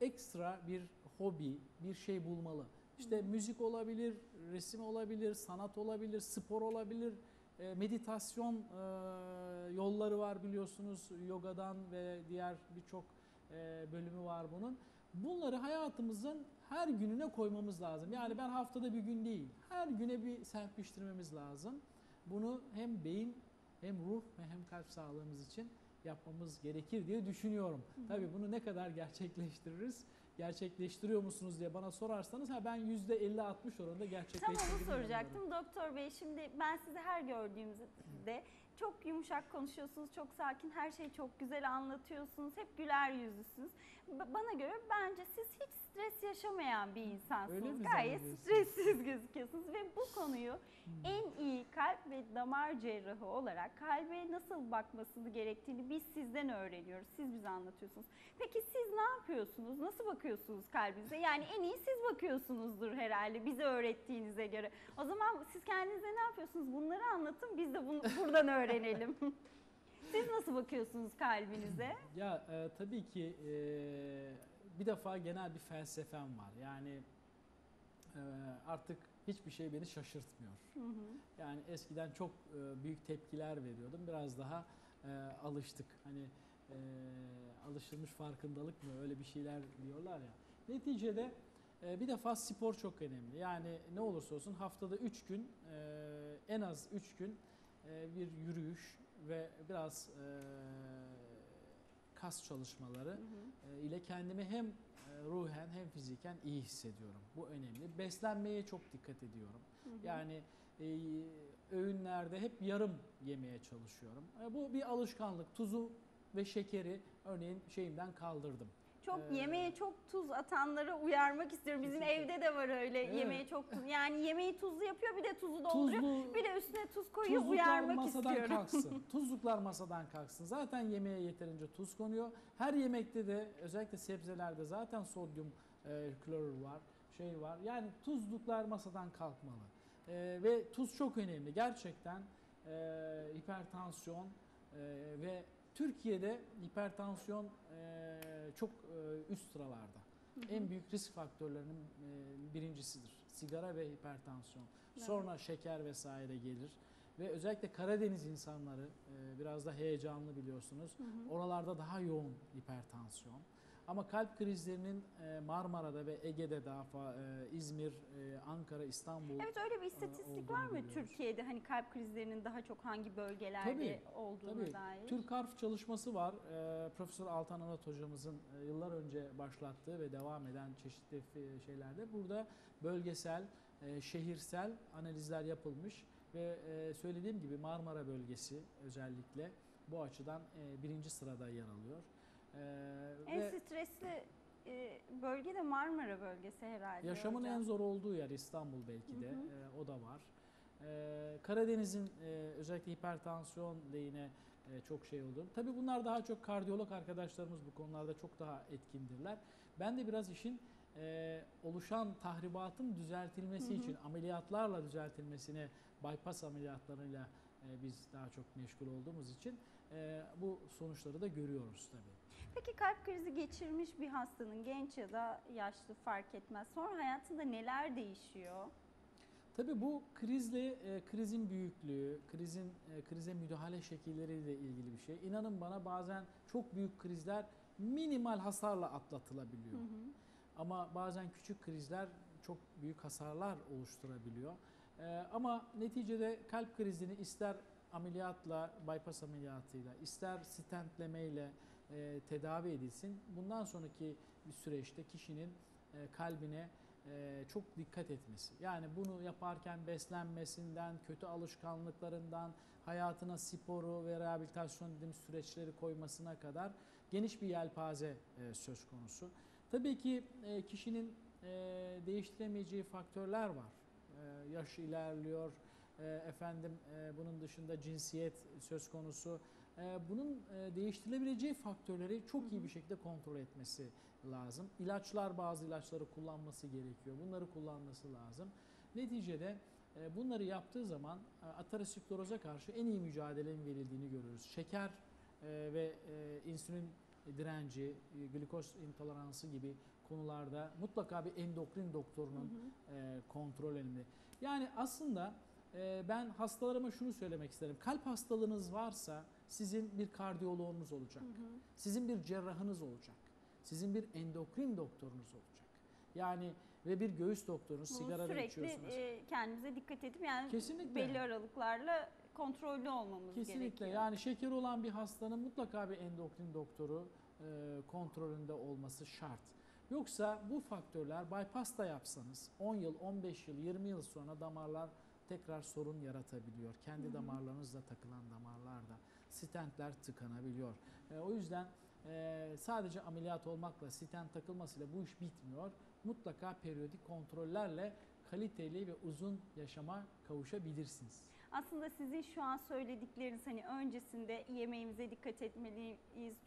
ekstra bir hobi, bir şey bulmalı. İşte müzik olabilir, resim olabilir, sanat olabilir, spor olabilir, e, meditasyon e, yolları var biliyorsunuz yogadan ve diğer birçok e, bölümü var bunun. Bunları hayatımızın her gününe koymamız lazım. Yani ben haftada bir gün değil, her güne bir serpiştirmemiz lazım. Bunu hem beyin hem ruh ve hem kalp sağlığımız için yapmamız gerekir diye düşünüyorum. Hı hı. Tabii bunu ne kadar gerçekleştiririz, gerçekleştiriyor musunuz diye bana sorarsanız ha ben %50-60 oranında Tam gerçekleştirdiğimi onu soracaktım. Doktor Bey şimdi ben sizi her gördüğümde çok yumuşak konuşuyorsunuz, çok sakin, her şeyi çok güzel anlatıyorsunuz, hep güler yüzlüsünüz. Ba- Bana göre bence siz hiç stres yaşamayan bir insansınız. Öyle mi Gayet stressiz gözüküyorsunuz ve bu konuyu en iyi kalp ve damar cerrahı olarak kalbe nasıl bakmasını gerektiğini biz sizden öğreniyoruz. Siz bize anlatıyorsunuz. Peki siz ne yapıyorsunuz? Nasıl bakıyorsunuz kalbinize? Yani en iyi siz bakıyorsunuzdur herhalde bize öğrettiğinize göre. O zaman siz kendinize ne yapıyorsunuz? Bunları anlatın biz de bunu buradan öğrenelim. siz nasıl bakıyorsunuz kalbinize? Ya e, tabii ki e, bir defa genel bir felsefem var. Yani e, artık hiçbir şey beni şaşırtmıyor. Hı hı. Yani eskiden çok e, büyük tepkiler veriyordum. Biraz daha e, alıştık. Hani e, alışılmış farkındalık mı öyle bir şeyler diyorlar ya. Neticede e, bir defa spor çok önemli. Yani ne olursa olsun haftada 3 gün e, en az 3 gün e, bir yürüyüş ve biraz e, kas çalışmaları e, ile kendimi hem e, ruhen hem fiziken iyi hissediyorum. Bu önemli. Beslenmeye çok dikkat ediyorum. Hı hı. Yani e, öğünlerde hep yarım yemeye çalışıyorum. E, bu bir alışkanlık. Tuzu ve şekeri örneğin şeyimden kaldırdım. Çok Ee, yemeğe çok tuz atanlara uyarmak istiyorum. Bizim Kesinlikle. evde de var öyle Evet. yemeğe çok tuz. Yani yemeği tuzlu yapıyor bir de tuzu dolduruyor. Tuzlu- bir de üstüne tuz koyuyor uyarmak masadan istiyorum. kalksın. Tuzluklar masadan kalksın. Zaten yemeğe yeterince tuz konuyor. Her yemekte de özellikle sebzelerde zaten sodyum e, klorür var, şey var. Yani tuzluklar masadan kalkmalı. E, ve tuz çok önemli. Gerçekten e, hipertansiyon e, ve Türkiye'de hipertansiyon e, çok e, üst sıralarda. Hı hı. En büyük risk faktörlerinin e, birincisidir. Sigara ve hipertansiyon. Evet. Sonra şeker vesaire gelir. Ve özellikle Karadeniz insanları e, biraz da heyecanlı biliyorsunuz. Hı hı. Oralarda daha yoğun hipertansiyon. Ama kalp krizlerinin e, Marmara'da ve Ege'de daha fa- e, İzmir, e, Ankara, İstanbul Evet öyle bir istatistik var mı biliyoruz. Türkiye'de hani kalp krizlerinin daha çok hangi bölgelerde Tabii, olduğuna tabii. dair? Türk Harf çalışması var. Profesör Altan Anat hocamızın yıllar önce başlattığı ve devam eden çeşitli şeylerde burada bölgesel, şehirsel analizler yapılmış ve söylediğim gibi Marmara bölgesi özellikle bu açıdan birinci sırada yer alıyor. Ee, En ve stresli e, bölge de Marmara bölgesi herhalde yaşamın hocam. en zor olduğu yer İstanbul belki de Hı hı. e, o da var. Ee, Karadeniz'in e, özellikle hipertansiyon yine e, çok şey oldu. Tabii bunlar daha çok kardiyolog arkadaşlarımız bu konularda çok daha etkindirler. Ben de biraz işin e, oluşan tahribatın düzeltilmesi Hı hı. için ameliyatlarla düzeltilmesine bypass ameliyatlarıyla e, biz daha çok meşgul olduğumuz için e, bu sonuçları da görüyoruz tabii. Peki kalp krizi geçirmiş bir hastanın genç ya da yaşlı fark etmez. Sonra hayatında neler değişiyor? Tabii bu krizle e, krizin büyüklüğü, krizin e, krize müdahale şekilleriyle ilgili bir şey. İnanın bana bazen çok büyük krizler minimal hasarla atlatılabiliyor. Hı hı. Ama bazen küçük krizler çok büyük hasarlar oluşturabiliyor. E, ama neticede kalp krizini ister ameliyatla, bypass ameliyatıyla, ister stentlemeyle e, tedavi edilsin. Bundan sonraki bir süreçte kişinin e, kalbine e, çok dikkat etmesi. Yani bunu yaparken beslenmesinden, kötü alışkanlıklarından, hayatına sporu ve rehabilitasyon dediğimiz süreçleri koymasına kadar geniş bir yelpaze e, söz konusu. Tabii ki e, kişinin e, değiştiremeyeceği faktörler var. E, yaş ilerliyor, e, efendim e, bunun dışında cinsiyet söz konusu. E, bunun e, değiştirilebileceği faktörleri çok iyi bir şekilde kontrol etmesi lazım. İlaçlar bazı ilaçları kullanması gerekiyor. Bunları kullanması lazım. Neticede e, bunları yaptığı zaman e, ateroskleroza karşı en iyi mücadelenin verildiğini görüyoruz. Şeker ve insülin direnci, glikoz intoleransı gibi konularda mutlaka bir endokrin doktorunun kontrol önemli. Yani aslında ben hastalarıma şunu söylemek isterim. Kalp hastalığınız varsa sizin bir kardiyoloğunuz olacak. Sizin bir cerrahınız olacak. Sizin bir endokrin doktorunuz olacak. Yani ve bir göğüs doktorunuz Bunu sigara da sürekli içiyorsunuz. e, kendimize dikkat edip yani Kesinlikle. belli aralıklarla kontrollü olmamız Kesinlikle. gerekiyor. Yani şekeri olan bir hastanın mutlaka bir endokrin doktoru e, kontrolünde olması şart. Yoksa bu faktörler bypass da yapsanız 10 yıl, 15 yıl, 20 yıl sonra damarlar tekrar sorun yaratabiliyor. Kendi Hı hı. damarlarınızda takılan damarlarda stentler tıkanabiliyor. E, o yüzden e, sadece ameliyat olmakla stent takılmasıyla bu iş bitmiyor. Mutlaka periyodik kontrollerle kaliteli ve uzun yaşama kavuşabilirsiniz. Aslında sizin şu an söyledikleriniz hani öncesinde yemeğimize dikkat etmeliyiz,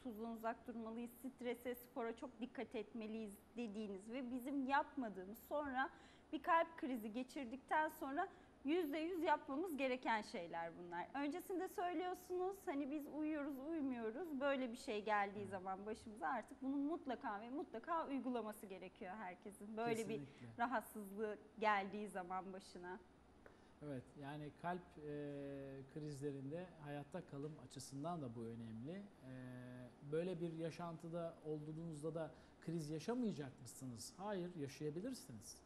tuzdan uzak durmalıyız, strese, spora çok dikkat etmeliyiz dediğiniz ve bizim yapmadığımız sonra bir kalp krizi geçirdikten sonra %100 yapmamız gereken şeyler bunlar. Öncesinde söylüyorsunuz hani biz uyuyoruz, uyumuyoruz. Böyle bir şey geldiği zaman başımıza artık bunun mutlaka ve mutlaka uygulaması gerekiyor herkesin. Böyle bir Kesinlikle. rahatsızlığı geldiği zaman başına. Evet yani kalp e, krizlerinde hayatta kalım açısından da bu önemli. E, böyle bir yaşantıda olduğunuzda da kriz yaşamayacak mısınız? Hayır yaşayabilirsiniz.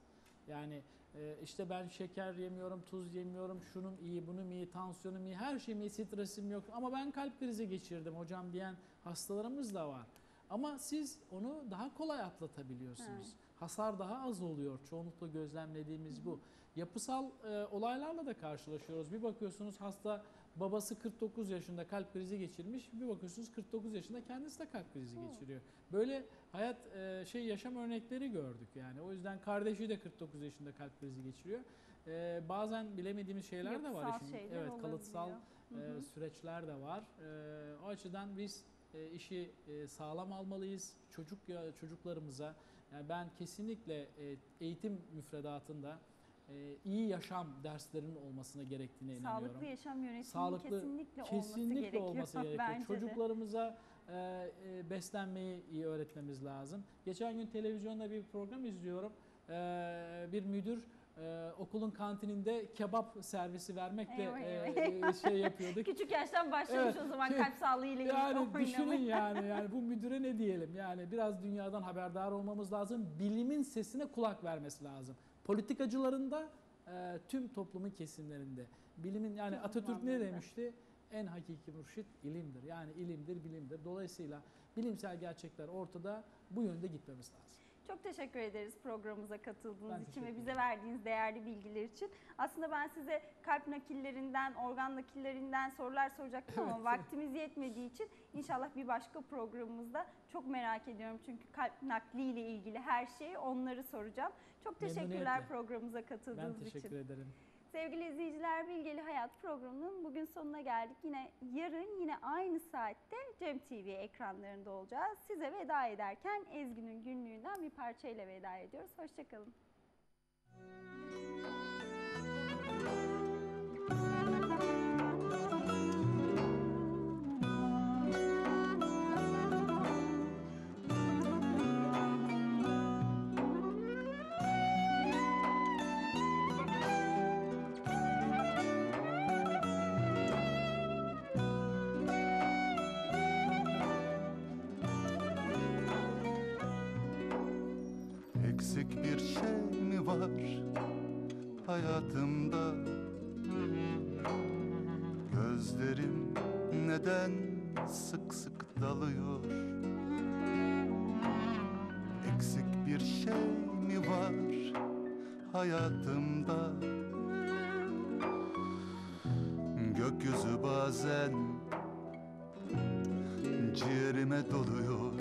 Yani e, işte ben şeker yemiyorum, tuz yemiyorum, şunun iyi, bunun iyi, tansiyonum iyi, her şeyim iyi, stresim yok. Ama ben kalp krizi geçirdim hocam diyen hastalarımız da var. Ama siz onu daha kolay atlatabiliyorsunuz. Evet. Hasar daha az oluyor. Çoğunlukla gözlemlediğimiz bu. Yapısal e, olaylarla da karşılaşıyoruz. Bir bakıyorsunuz hasta babası 49 yaşında kalp krizi geçirmiş. Bir bakıyorsunuz 49 yaşında kendisi de kalp krizi geçiriyor. Böyle hayat e, şey yaşam örnekleri gördük yani. O yüzden kardeşi de 49 yaşında kalp krizi geçiriyor. E, bazen bilemediğimiz şeyler de var. Yapısal şeyler evet, kalıtsal olabiliyor. Hı e, süreçler de var. O açıdan biz işi sağlam almalıyız. Çocuk ya çocuklarımıza yani ben kesinlikle eğitim müfredatında e, iyi yaşam derslerinin olmasına gerektiğine inanıyorum. Sağlıklı yaşam yönetiminin Sağlıklı kesinlikle, olması kesinlikle gerekiyor. olması gerekiyor. Bence de. Çocuklarımıza e, e, beslenmeyi iyi öğretmemiz lazım. Geçen gün televizyonda bir program izliyorum. E, bir müdür e, okulun kantininde kebap servisi vermekle Eyvah, e, eyvah. e, şey yapıyorduk. Küçük yaştan başlamış o zaman kalp sağlığı ile ilgili Yani oynamaya. düşünün yani yani bu müdüre ne diyelim? Yani biraz dünyadan haberdar olmamız lazım. Bilimin sesine kulak vermesi lazım. Politikacıların da e, tüm toplumun kesimlerinde. Bilimin yani Tüm Atatürk ne demişti? En hakiki mürşit ilimdir. Yani ilimdir, bilimdir. Dolayısıyla bilimsel gerçekler ortada. Bu yönde gitmemiz lazım. Çok teşekkür ederiz programımıza katıldığınız Ben için ve bize verdiğiniz değerli bilgiler için. Aslında ben size kalp nakillerinden, organ nakillerinden sorular soracaktım ama Evet. vaktimiz yetmediği için inşallah bir başka programımızda çok merak ediyorum. Çünkü kalp nakliyle ilgili her şeyi onları soracağım. Çok teşekkürler programımıza Ben katıldığınız teşekkür için. ederim. Sevgili izleyiciler Bilgeli Hayat programının bugün sonuna geldik. Yine yarın yine aynı saatte Cem TV ekranlarında olacağız. Size veda ederken Ezgi'nin günlüğünden bir parçayla veda ediyoruz. Hoşçakalın. Eksik hayatımda. Gözlerim neden sık sık dalıyor? Eksik bir şey mi var hayatımda? Gökyüzü bazen ciğerime doluyor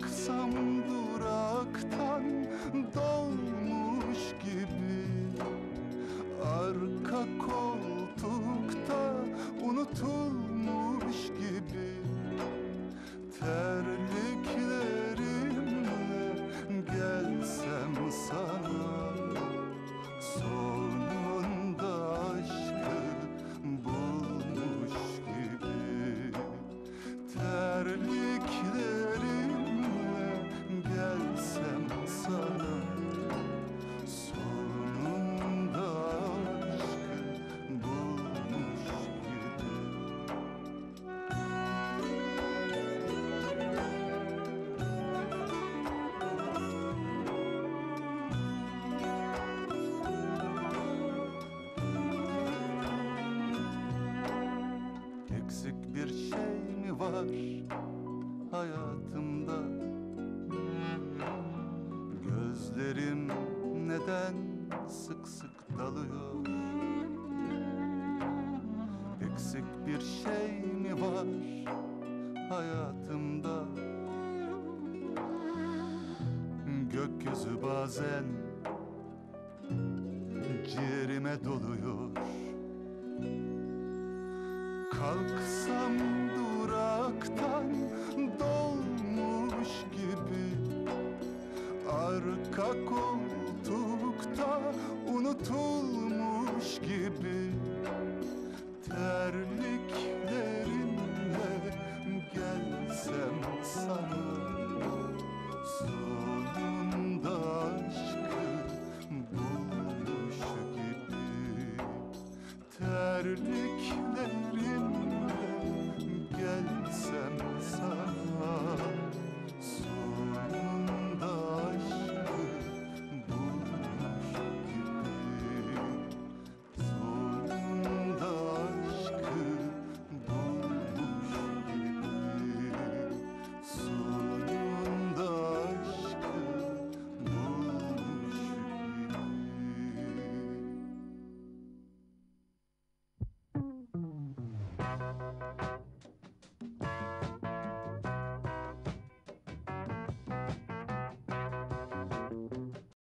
Kalksam duraktan dolmuş